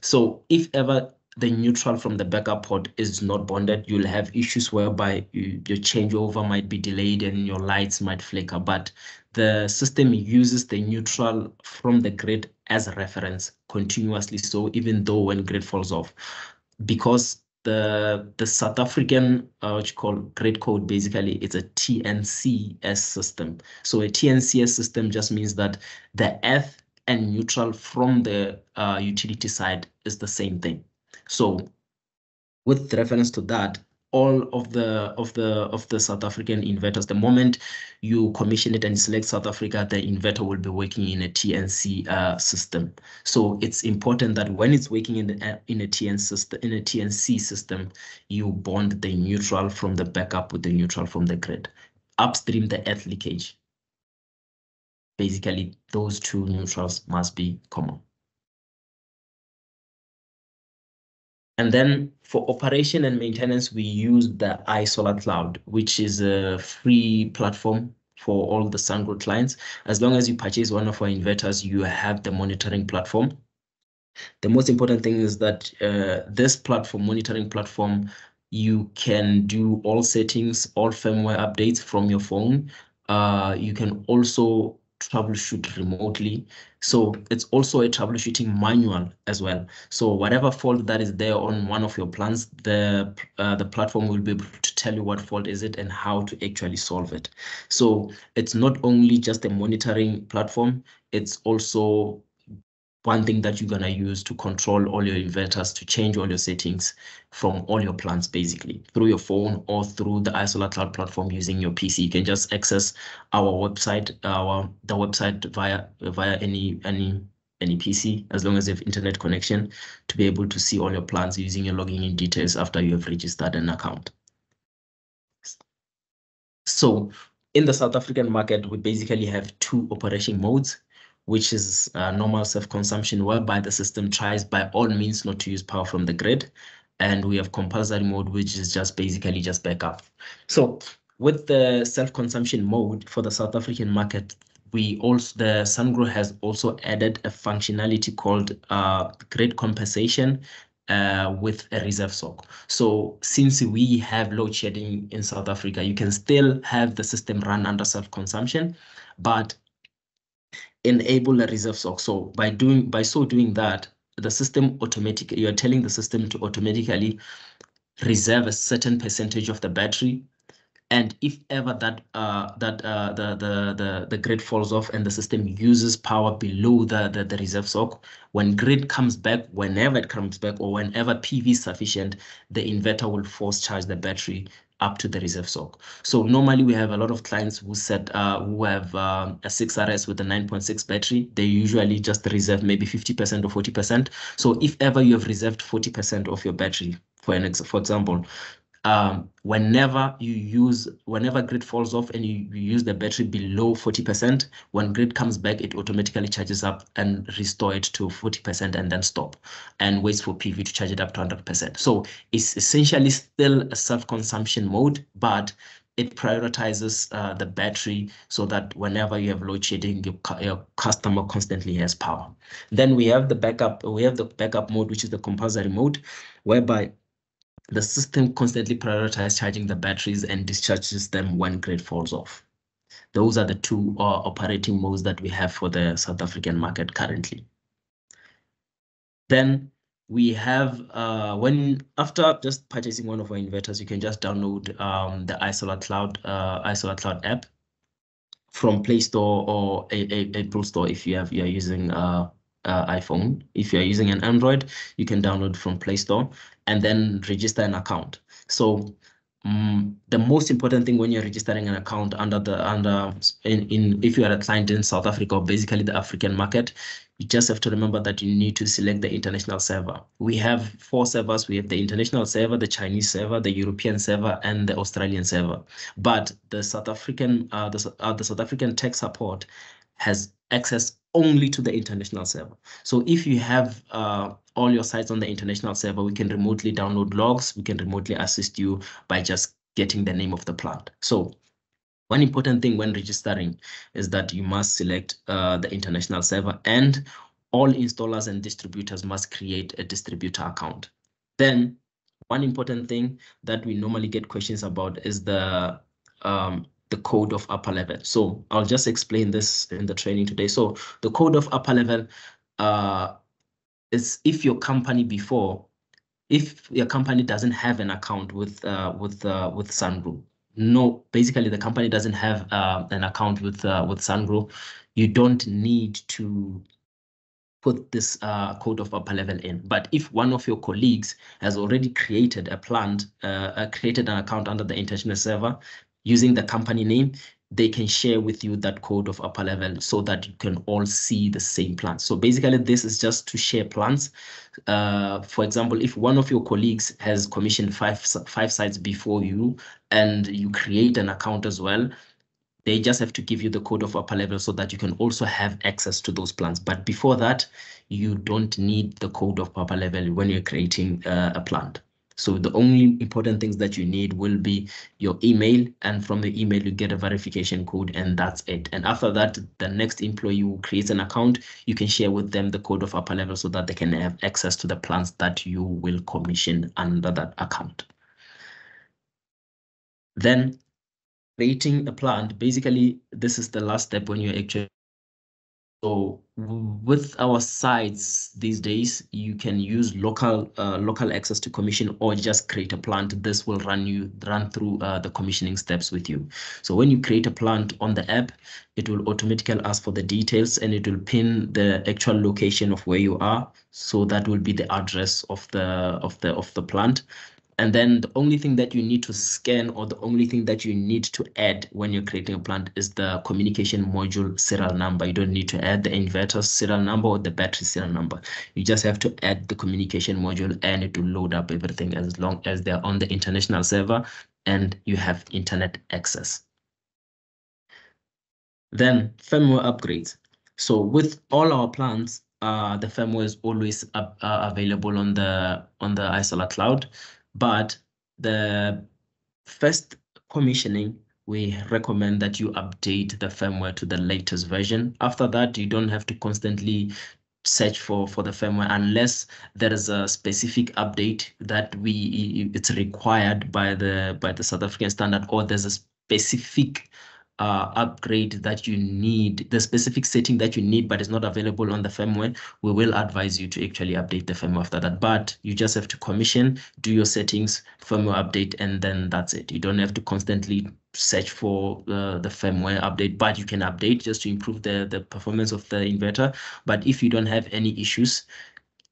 So if ever the neutral from the backup port is not bonded, you'll have issues whereby you, your changeover might be delayed and your lights might flicker. But the system uses the neutral from the grid as a reference continuously. So even though when grid falls off, because the the South African uh, what you call grid code basically it's a TNCS system. So a TNCS system just means that the earth and neutral from the uh, utility side is the same thing. So with reference to that, all of the of the of the South African inverters, the moment you commission it and select South Africa, the inverter will be working in a TNC uh, system. So it's important that when it's working in the, uh, in a TN system in a TNC system, you bond the neutral from the backup with the neutral from the grid. Upstream the earth leakage. Basically, those two neutrals must be common. And then for operation and maintenance, we use the iSolar Cloud, which is a free platform for all the SunGrow clients. As long as you purchase one of our inverters, you have the monitoring platform. The most important thing is that uh, this platform, monitoring platform, you can do all settings, all firmware updates from your phone. Uh, you can also troubleshoot remotely. So it's also a troubleshooting manual as well. So whatever fault that is there on one of your plans, the uh, the platform will be able to tell you what fault is it and how to actually solve it. So it's not only just a monitoring platform, it's also one thing that you're going to use to control all your inverters to change all your settings from all your plants basically through your phone or through the iSolar Cloud platform using your PC. You can just access our website, our the website via via any any any PC as long as you have internet connection to be able to see all your plants using your logging in details after you have registered an account. So in the South African market, we basically have two operation modes which is uh, normal self-consumption, whereby the system tries by all means not to use power from the grid. And we have compulsory mode, which is just basically just backup. So with the self-consumption mode for the South African market, we also the SunGrow has also added a functionality called uh, grid compensation uh, with a reserve SOC. So since we have load shedding in South Africa, you can still have the system run under self-consumption, but enable a reserve SOC. So by doing by so doing that, the system automatically you are telling the system to automatically reserve a certain percentage of the battery. And if ever that uh, that uh, the, the the the grid falls off and the system uses power below the, the the reserve SOC, when grid comes back, whenever it comes back, or whenever PV is sufficient, the inverter will force charge the battery up to the reserve SOC. So normally we have a lot of clients who set uh, who have um, a 6RS with a 9.6 battery. They usually just reserve maybe 50% or 40%. So if ever you have reserved 40% of your battery, for an ex for example, um, whenever you use, whenever grid falls off and you, you use the battery below 40%, when grid comes back, it automatically charges up and restore it to 40% and then stop and waits for PV to charge it up to 100%. So it's essentially still a self-consumption mode, but it prioritizes uh, the battery so that whenever you have load shedding, your, your, customer constantly has power. Then we have the backup, we have the backup mode, which is the compulsory mode, whereby the system constantly prioritizes charging the batteries and discharges them when grid falls off. Those are the two uh, operating modes that we have for the South African market currently. Then we have, uh, when after just purchasing one of our inverters, you can just download um, the iSolar Cloud, uh, iSolar Cloud app from Play Store or a, Apple Store if you have you are using uh, uh, iPhone. If you're using an Android, you can download from Play Store and then register an account. So um, the most important thing when you're registering an account under the under in, in if you are a client in South Africa or basically the African market, you just have to remember that you need to select the international server. We have four servers. We have the international server, the Chinese server, the European server, and the Australian server. But the South African uh, the, uh, the South African tech support has access only to the international server. So if you have uh, all your sites on the international server, we can remotely download logs. We can remotely assist you by just getting the name of the plant. So one important thing when registering is that you must select uh, the international server and all installers and distributors must create a distributor account. Then one important thing that we normally get questions about is the um, the code of upper level. So I'll just explain this in the training today. So the code of upper level uh, is if your company before, if your company doesn't have an account with uh, with uh, with SunGrow, no, basically the company doesn't have uh, an account with uh, with SunGrow, you don't need to put this uh, code of upper level in. But if one of your colleagues has already created a plant, uh, uh, created an account under the international server using the company name, they can share with you that code of upper level so that you can all see the same plans. So basically, this is just to share plans. Uh, for example, if one of your colleagues has commissioned five, five sites before you and you create an account as well, they just have to give you the code of upper level so that you can also have access to those plans. But before that, you don't need the code of upper level when you're creating uh, a plant. So the mm-hmm. only important things that you need will be your email, and from the email you get a verification code, and that's it. And after that, the next employee who creates an account, you can share with them the code of upper level so that they can have access to the plans that you will commission under that account. Then creating a plant, basically, this is the last step when you're actually so with our sites these days, you can use local uh, local access to commission or just create a plant. This will run you run through uh, the commissioning steps with you. So when you create a plant on the app, it will automatically ask for the details and it will pin the actual location of where you are. So that will be the address of the of the of the plant. And then the only thing that you need to scan or the only thing that you need to add when you're creating a plant is the communication module serial number. You don't need to add the inverter serial number or the battery serial number. You just have to add the communication module and it will load up everything as long as they're on the international server and you have internet access. Then firmware upgrades. So with all our plants, uh, the firmware is always uh, available on the on the iSolarCloud. But the first commissioning, we recommend that you update the firmware to the latest version. After that, you don't have to constantly search for for the firmware unless there is a specific update that we it's required by the by the South African standard or there's a specific uh, upgrade that you need, the specific setting that you need, but it's not available on the firmware, we will advise you to actually update the firmware after that. But you just have to commission, do your settings, firmware update, and then that's it. You don't have to constantly search for uh, the firmware update, but you can update just to improve the, the performance of the inverter. But if you don't have any issues,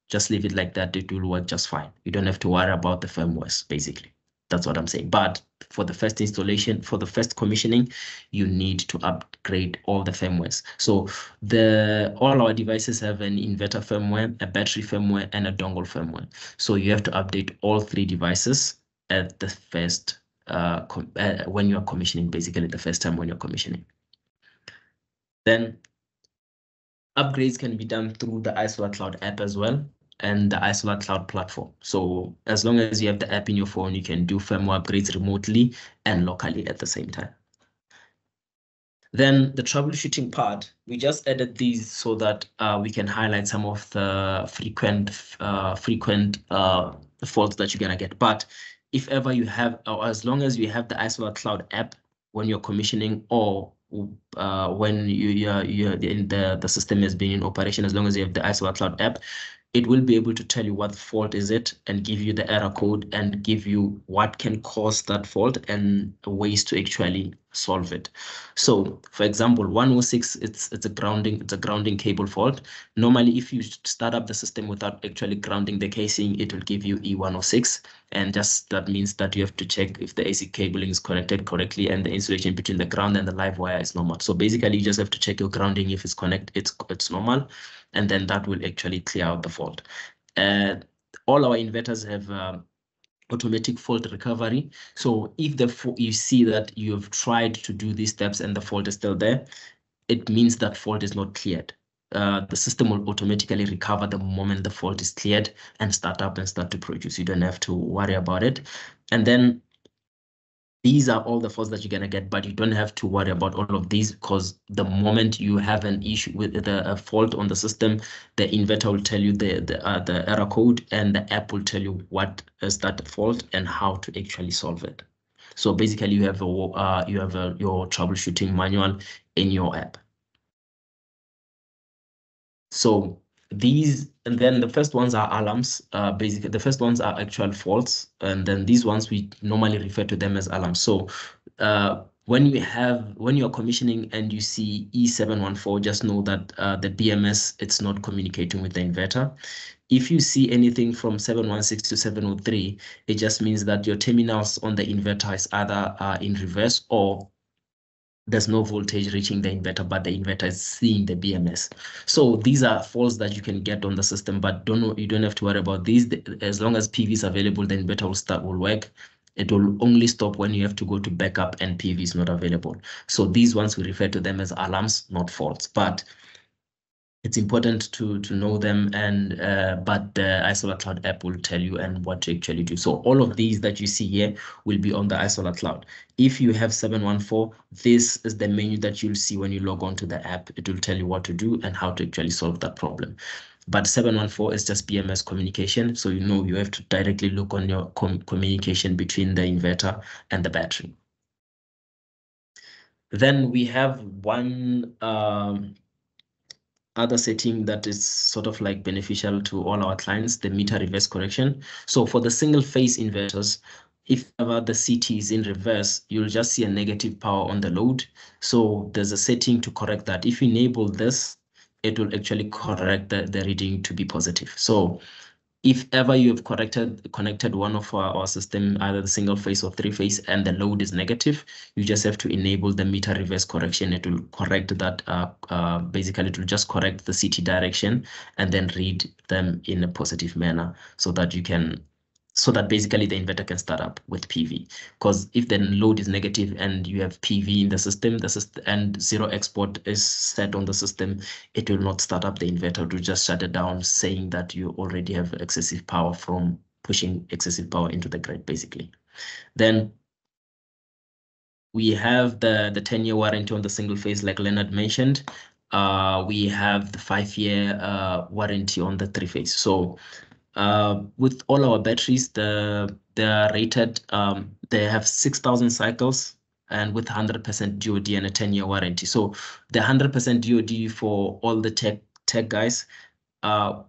just leave it like that. It will work just fine. You don't have to worry about the firmwares, basically. That's what I'm saying. But for the first installation, for the first commissioning, you need to upgrade all the firmwares. So the all our devices have an inverter firmware, a battery firmware, and a dongle firmware. So you have to update all three devices at the first uh, uh, when you are commissioning, basically the first time when you're commissioning. Then upgrades can be done through the iSolarCloud app as well and the iSolarCloud platform. So as long as you have the app in your phone, you can do firmware upgrades remotely and locally at the same time. Then the troubleshooting part, we just added these so that uh, we can highlight some of the frequent uh, frequent uh, faults that you're gonna get. But if ever you have, or as long as you have the iSolarCloud app when you're commissioning or uh, when you, you're, you're in the, the system has been in operation, as long as you have the iSolarCloud app, it will be able to tell you what fault is it and give you the error code and give you what can cause that fault and ways to actually solve it. So for example, 106, it's it's a grounding, it's a grounding cable fault. Normally, if you start up the system without actually grounding the casing, it will give you E106. And just that means that you have to check if the AC cabling is connected correctly and the insulation between the ground and the live wire is normal. So basically you just have to check your grounding if it's connected, it's it's normal and then that will actually clear out the fault. Uh, all our inverters have um, automatic fault recovery. So if the you see that you have tried to do these steps and the fault is still there, it means that fault is not cleared. Uh, the system will automatically recover the moment the fault is cleared and start up and start to produce. You don't have to worry about it. And then these are all the faults that you're going to get, but you don't have to worry about all of these because the moment you have an issue with the fault on the system, the inverter will tell you the the, uh, the error code and the app will tell you what is that fault and how to actually solve it. So basically, you have a uh, you have a, your troubleshooting manual in your app. So these and then the first ones are alarms uh basically the first ones are actual faults and then these ones we normally refer to them as alarms so uh when you have when you are commissioning and you see E714, just know that uh, the BMS it's not communicating with the inverter. If you see anything from 716 to 703, it just means that your terminals on the inverter is either uh, in reverse or there's no voltage reaching the inverter, but the inverter is seeing the BMS. So these are faults that you can get on the system, but don't you don't have to worry about these. As long as PV is available, the inverter will start will work. It will only stop when you have to go to backup and PV is not available. So these ones we refer to them as alarms, not faults. But it's important to to know them. And uh, but the iSolarCloud app will tell you and what to actually do. So all of these that you see here will be on the iSolarCloud. If you have 714 this is the menu that you'll see when you log on to the app. It will tell you what to do and how to actually solve that problem. But 714 is just bms communication. So you know you have to directly look on your com communication between the inverter and the battery. Then we have one um, other setting that is sort of like beneficial to all our clients, the meter reverse correction. So for the single phase inverters, if ever the CT is in reverse, you'll just see a negative power on the load. So there's a setting to correct that. If you enable this, it will actually correct the, the reading to be positive. So if ever you have corrected connected one of our, our system, either the single phase or three phase, and the load is negative, you just have to enable the meter reverse correction. It will correct that. Uh, uh, basically, it will just correct the CT direction and then read them in a positive manner so that you can so that basically the inverter can start up with PV. Because if the load is negative and you have PV in the system, the system and zero export is set on the system, it will not start up the inverter. It will just shut it down, saying that you already have excessive power from pushing excessive power into the grid, basically. Then we have the the 10 year warranty on the single phase, like Leonard mentioned. Uh, we have the five year uh, warranty on the three phase. So uh, with all our batteries, the they are rated. Um, they have six thousand cycles and with 100% DoD and a 10-year warranty. So the 100% DoD for all the tech tech guys, uh,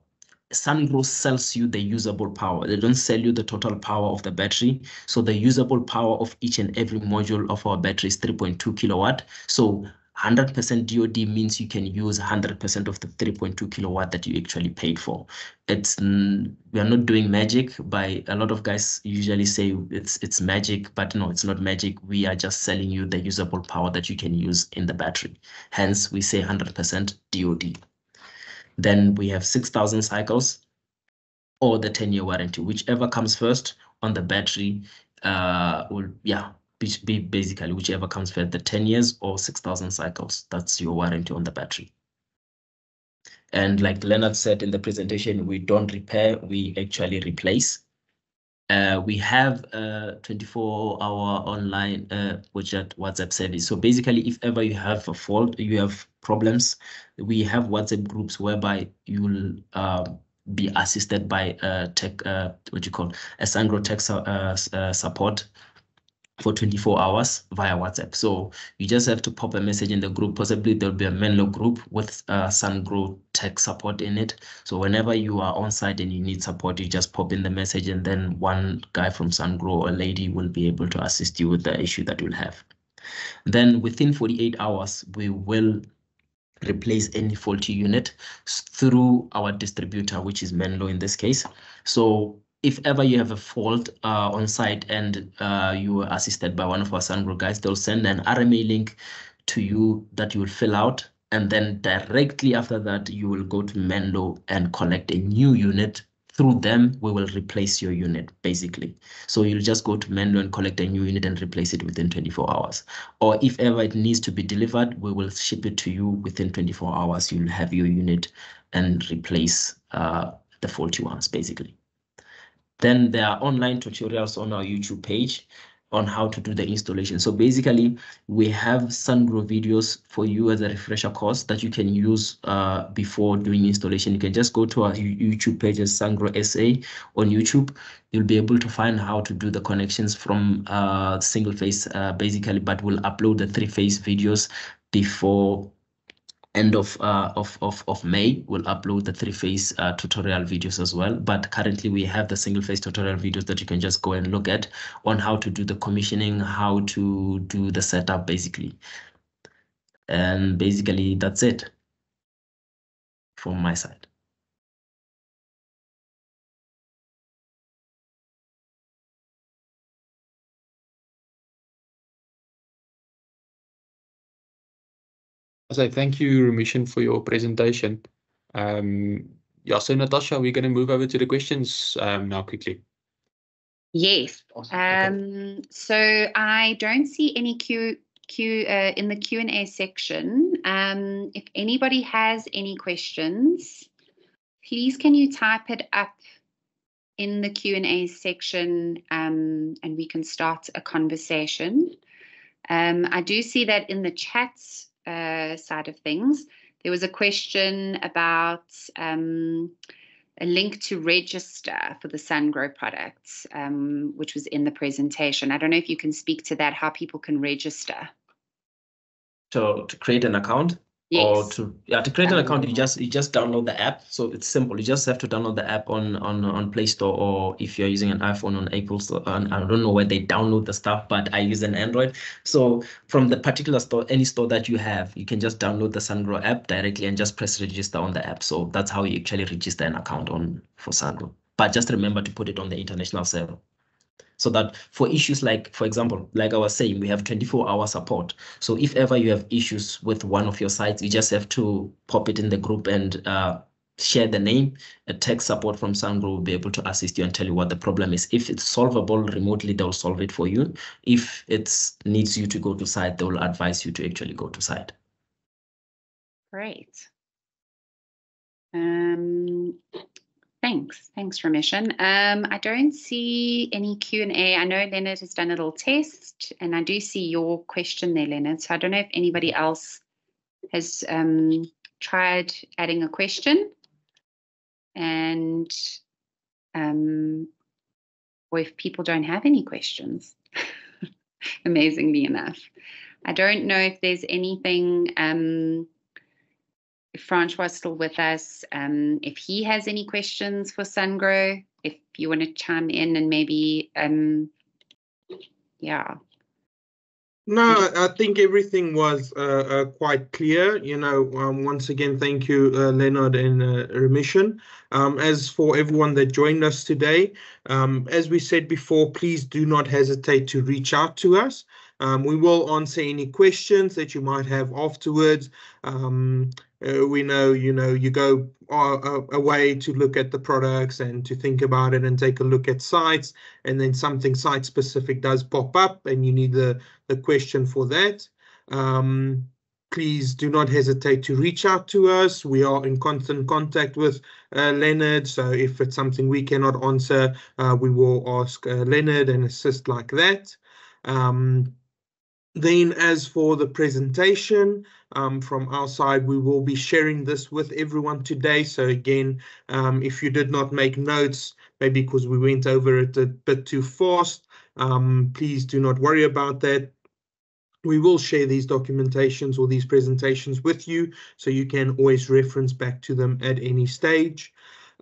Sungrow sells you the usable power. They don't sell you the total power of the battery. So the usable power of each and every module of our battery is 3.2 kilowatt. So 100% DoD means you can use 100% of the 3.2 kilowatt that you actually paid for. It's we are not doing magic. By a lot of guys usually say it's it's magic, but no, it's not magic. We are just selling you the usable power that you can use in the battery. Hence, we say 100% DoD. Then we have 6,000 cycles or the 10-year warranty, whichever comes first on the battery. Uh, will yeah basically whichever comes first, the 10 years or 6,000 cycles. That's your warranty on the battery. And like Leonard said in the presentation, we don't repair, we actually replace. Uh, we have a 24 hour online uh, WhatsApp, WhatsApp service. So basically, if ever you have a fault, you have problems, we have WhatsApp groups whereby you'll uh, be assisted by uh, tech, uh, what you call a Sungrow tech uh, uh, support for 24 hours via WhatsApp. So you just have to pop a message in the group. Possibly there'll be a Menlo group with uh, Sungrow tech support in it. So whenever you are on site and you need support, you just pop in the message and then one guy from Sungrow or lady will be able to assist you with the issue that you'll have. Then within 48 hours, we will replace any faulty unit through our distributor, which is Menlo in this case. So if ever you have a fault uh, on site and uh, you are assisted by one of our Sungrow guys, they'll send an RMA link to you that you will fill out. And then directly after that, you will go to Menlo and collect a new unit. Through them, we will replace your unit, basically. So you'll just go to Menlo and collect a new unit and replace it within 24 hours. Or if ever it needs to be delivered, we will ship it to you within 24 hours. You'll have your unit and replace uh, the faulty ones, basically. Then there are online tutorials on our YouTube page on how to do the installation. So basically, we have Sungrow videos for you as a refresher course that you can use uh, before doing installation. You can just go to our YouTube page as Sungrow SA on YouTube. You'll be able to find how to do the connections from uh, single phase, uh, basically, but we'll upload the three phase videos before end of uh, of, of of May, we'll upload the three-phase uh, tutorial videos as well. But currently, we have the single-phase tutorial videos that you can just go and look at on how to do the commissioning, how to do the setup, basically. And basically, that's it from my side. I say thank you, Remission, for your presentation. Um, yeah, so Natasha, we're going to move over to the questions um, now quickly. Yes. Awesome. Um, so I don't see any Q Q uh, in the Q and A section. Um, if anybody has any questions, please can you type it up in the Q and A section, um, and we can start a conversation. Um, I do see that in the chat uh, side of things, there was a question about um, a link to register for the Sungrow products, um, which was in the presentation. I don't know if you can speak to that, how people can register. So to create an account Yes. or to yeah to create an account, you Um, just you just download the app. So it's simple. You just have to download the app on on on Play Store or if you're using an iPhone on Apple Store. And I don't know where they download the stuff, but I use an Android. So from the particular store, any store that you have, you can just download the Sungrow app directly and just press register on the app. So that's how you actually register an account on for Sungrow. But just remember to put it on the international server. So that for issues like, for example, like I was saying, we have 24 hour support. So if ever you have issues with one of your sites, you just have to pop it in the group and uh, share the name. A tech support from Sungrow will be able to assist you and tell you what the problem is. If it's solvable remotely, they'll solve it for you. If it needs you to go to site, they will advise you to actually go to site. Great. Um, thanks, thanks, Remission. Um, I don't see any Q and A. I know Leonard has done a little test, and I do see your question there, Leonard. So I don't know if anybody else has um, tried adding a question, and um, or if people don't have any questions. Amazingly enough, I don't know if there's anything. Um, if Francois is still with us, um, if he has any questions for Sungrow, if you want to chime in and maybe, um, yeah, No, I think everything was uh, uh, quite clear. You know, um, once again, thank you, uh, Leonard and uh, Remission. Um, as for everyone that joined us today, um, as we said before, please do not hesitate to reach out to us. Um, we will answer any questions that you might have afterwards. Uh, we know, you know, you go uh, uh, away to look at the products and to think about it and take a look at sites, and then something site specific does pop up, and you need the the question for that. Um, please do not hesitate to reach out to us. We are in constant contact with uh, Leonard, so if it's something we cannot answer, uh, we will ask uh, Leonard and assist like that. Um, then as for the presentation, um, from our side, we will be sharing this with everyone today. So again, um, if you did not make notes, maybe because we went over it a bit too fast, um, please do not worry about that. We will share these documentations or these presentations with you, so you can always reference back to them at any stage.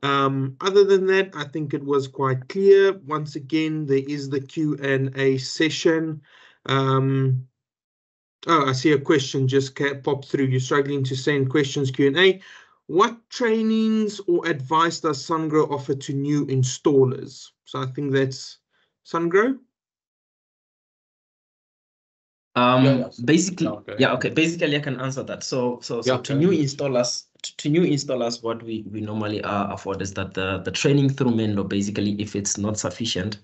Um, other than that, I think it was quite clear. Once again, there is the Q&A session. Um, oh, I see a question just ca- popped through. You're struggling to send questions Q&A. What trainings or advice does Sungrow offer to new installers? So I think that's Sungrow. Um, Yeah, yeah. basically, Yeah, okay. yeah, okay. Basically, I can answer that. So, so, so Yeah, to okay. new installers, to, to new installers, what we we normally uh, afford is that the the training through Menlo, basically, if it's not sufficient,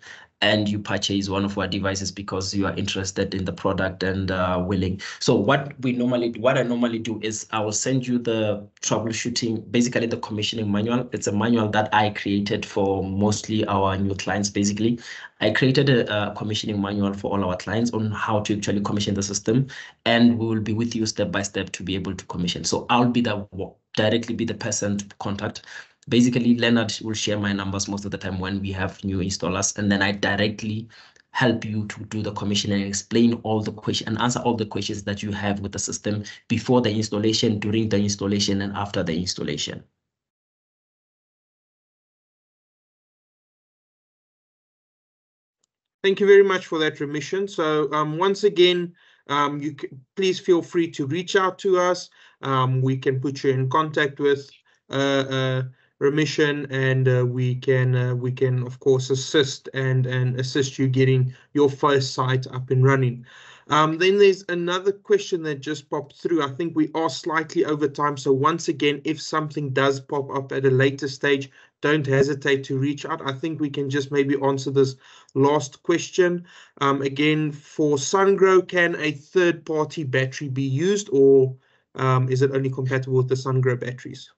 and you purchase one of our devices because you are interested in the product and uh, willing. So, what we normally, what I normally do is I will send you the troubleshooting, basically the commissioning manual. It's a manual that I created for mostly our new clients, basically. I created a, a commissioning manual for all our clients on how to actually commission the system, and we will be with you step by step to be able to commission. So I'll be the directly be the person to contact. Basically, Leonard will share my numbers most of the time when we have new installers, and then I directly help you to do the commission and explain all the questions and answer all the questions that you have with the system before the installation, during the installation, and after the installation. Thank you very much for that Remission. So um, once again, um, you please feel free to reach out to us. Um, we can put you in contact with uh, uh, Remission, and uh, we can uh, we can of course assist and and assist you getting your first site up and running. Um, then there's another question that just popped through. I think we are slightly over time. So once again, if something does pop up at a later stage, don't hesitate to reach out. I think we can just maybe answer this last question. Um, again, for Sungrow, can a third-party battery be used or um, is it only compatible with the Sungrow batteries?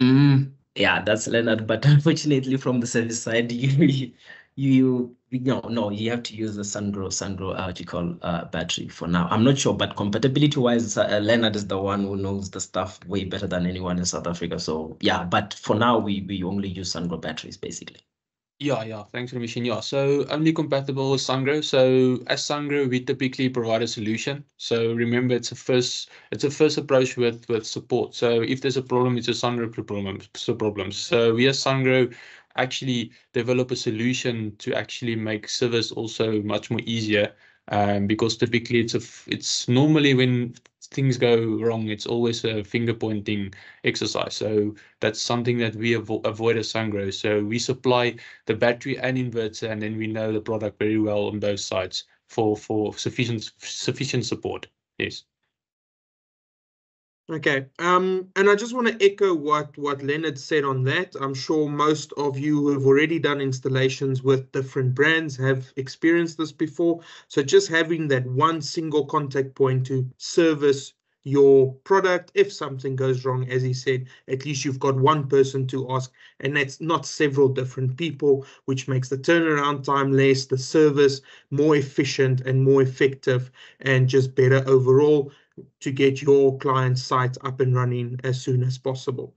Mm, yeah, that's Leonard. But unfortunately, from the service side, you you you no no you have to use the Sungrow Sungrow uh, what you call uh, battery for now. I'm not sure, but compatibility wise, uh, Leonard is the one who knows the stuff way better than anyone in South Africa. So yeah, but for now, we we only use Sungrow batteries basically. Yeah, yeah. Thanks for the mission. Yeah, so only compatible with Sungrow. So as Sungrow, we typically provide a solution. So remember, it's a first, it's a first approach with with support. So if there's a problem, it's a Sungrow problem. So problems. So we as Sungrow actually develop a solution to actually make service also much more easier. Um, because typically it's a it's normally when things go wrong, it's always a finger pointing exercise. So that's something that we avo- avoid as Sungrow. So we supply the battery and inverter, and then we know the product very well on both sides for for sufficient sufficient support. Yes. Okay. Um, and I just want to echo what what Leonard said on that. I'm sure most of you who have already done installations with different brands have experienced this before. So just having that one single contact point to service your product if something goes wrong as he said at least you've got one person to ask and that's not several different people which makes the turnaround time less the service more efficient and more effective and just better overall to get your client site up and running as soon as possible.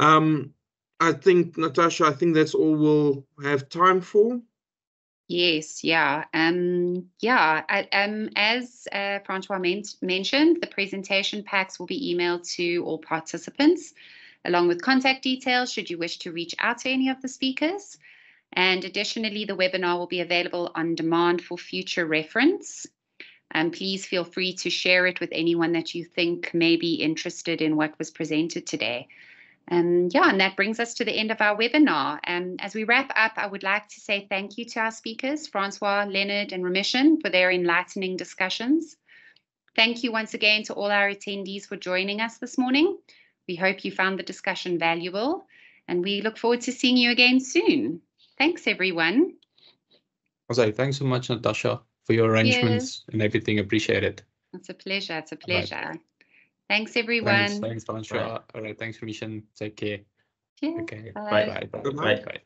Um, I think, Natasha, I think that's all we'll have time for. Yes, yeah. Um, yeah, I, um, as uh, Francois men- mentioned, the presentation packs will be emailed to all participants, along with contact details should you wish to reach out to any of the speakers. And additionally, the webinar will be available on demand for future reference. And please feel free to share it with anyone that you think may be interested in what was presented today. Um, yeah, and that brings us to the end of our webinar. Um, as we wrap up, I would like to say thank you to our speakers, Francois, Leonard, and Remission, for their enlightening discussions. Thank you once again to all our attendees for joining us this morning. We hope you found the discussion valuable, and we look forward to seeing you again soon. Thanks, everyone. I'll thanks so much, Natasha, for your arrangements and everything. Appreciate it. It's a pleasure. It's a right. pleasure. Thanks, everyone. Thanks, thanks, Natasha. All right, thanks, Mission. Take care. Cheers. Okay. Bye. Bye. Bye. Bye. Goodbye. Bye.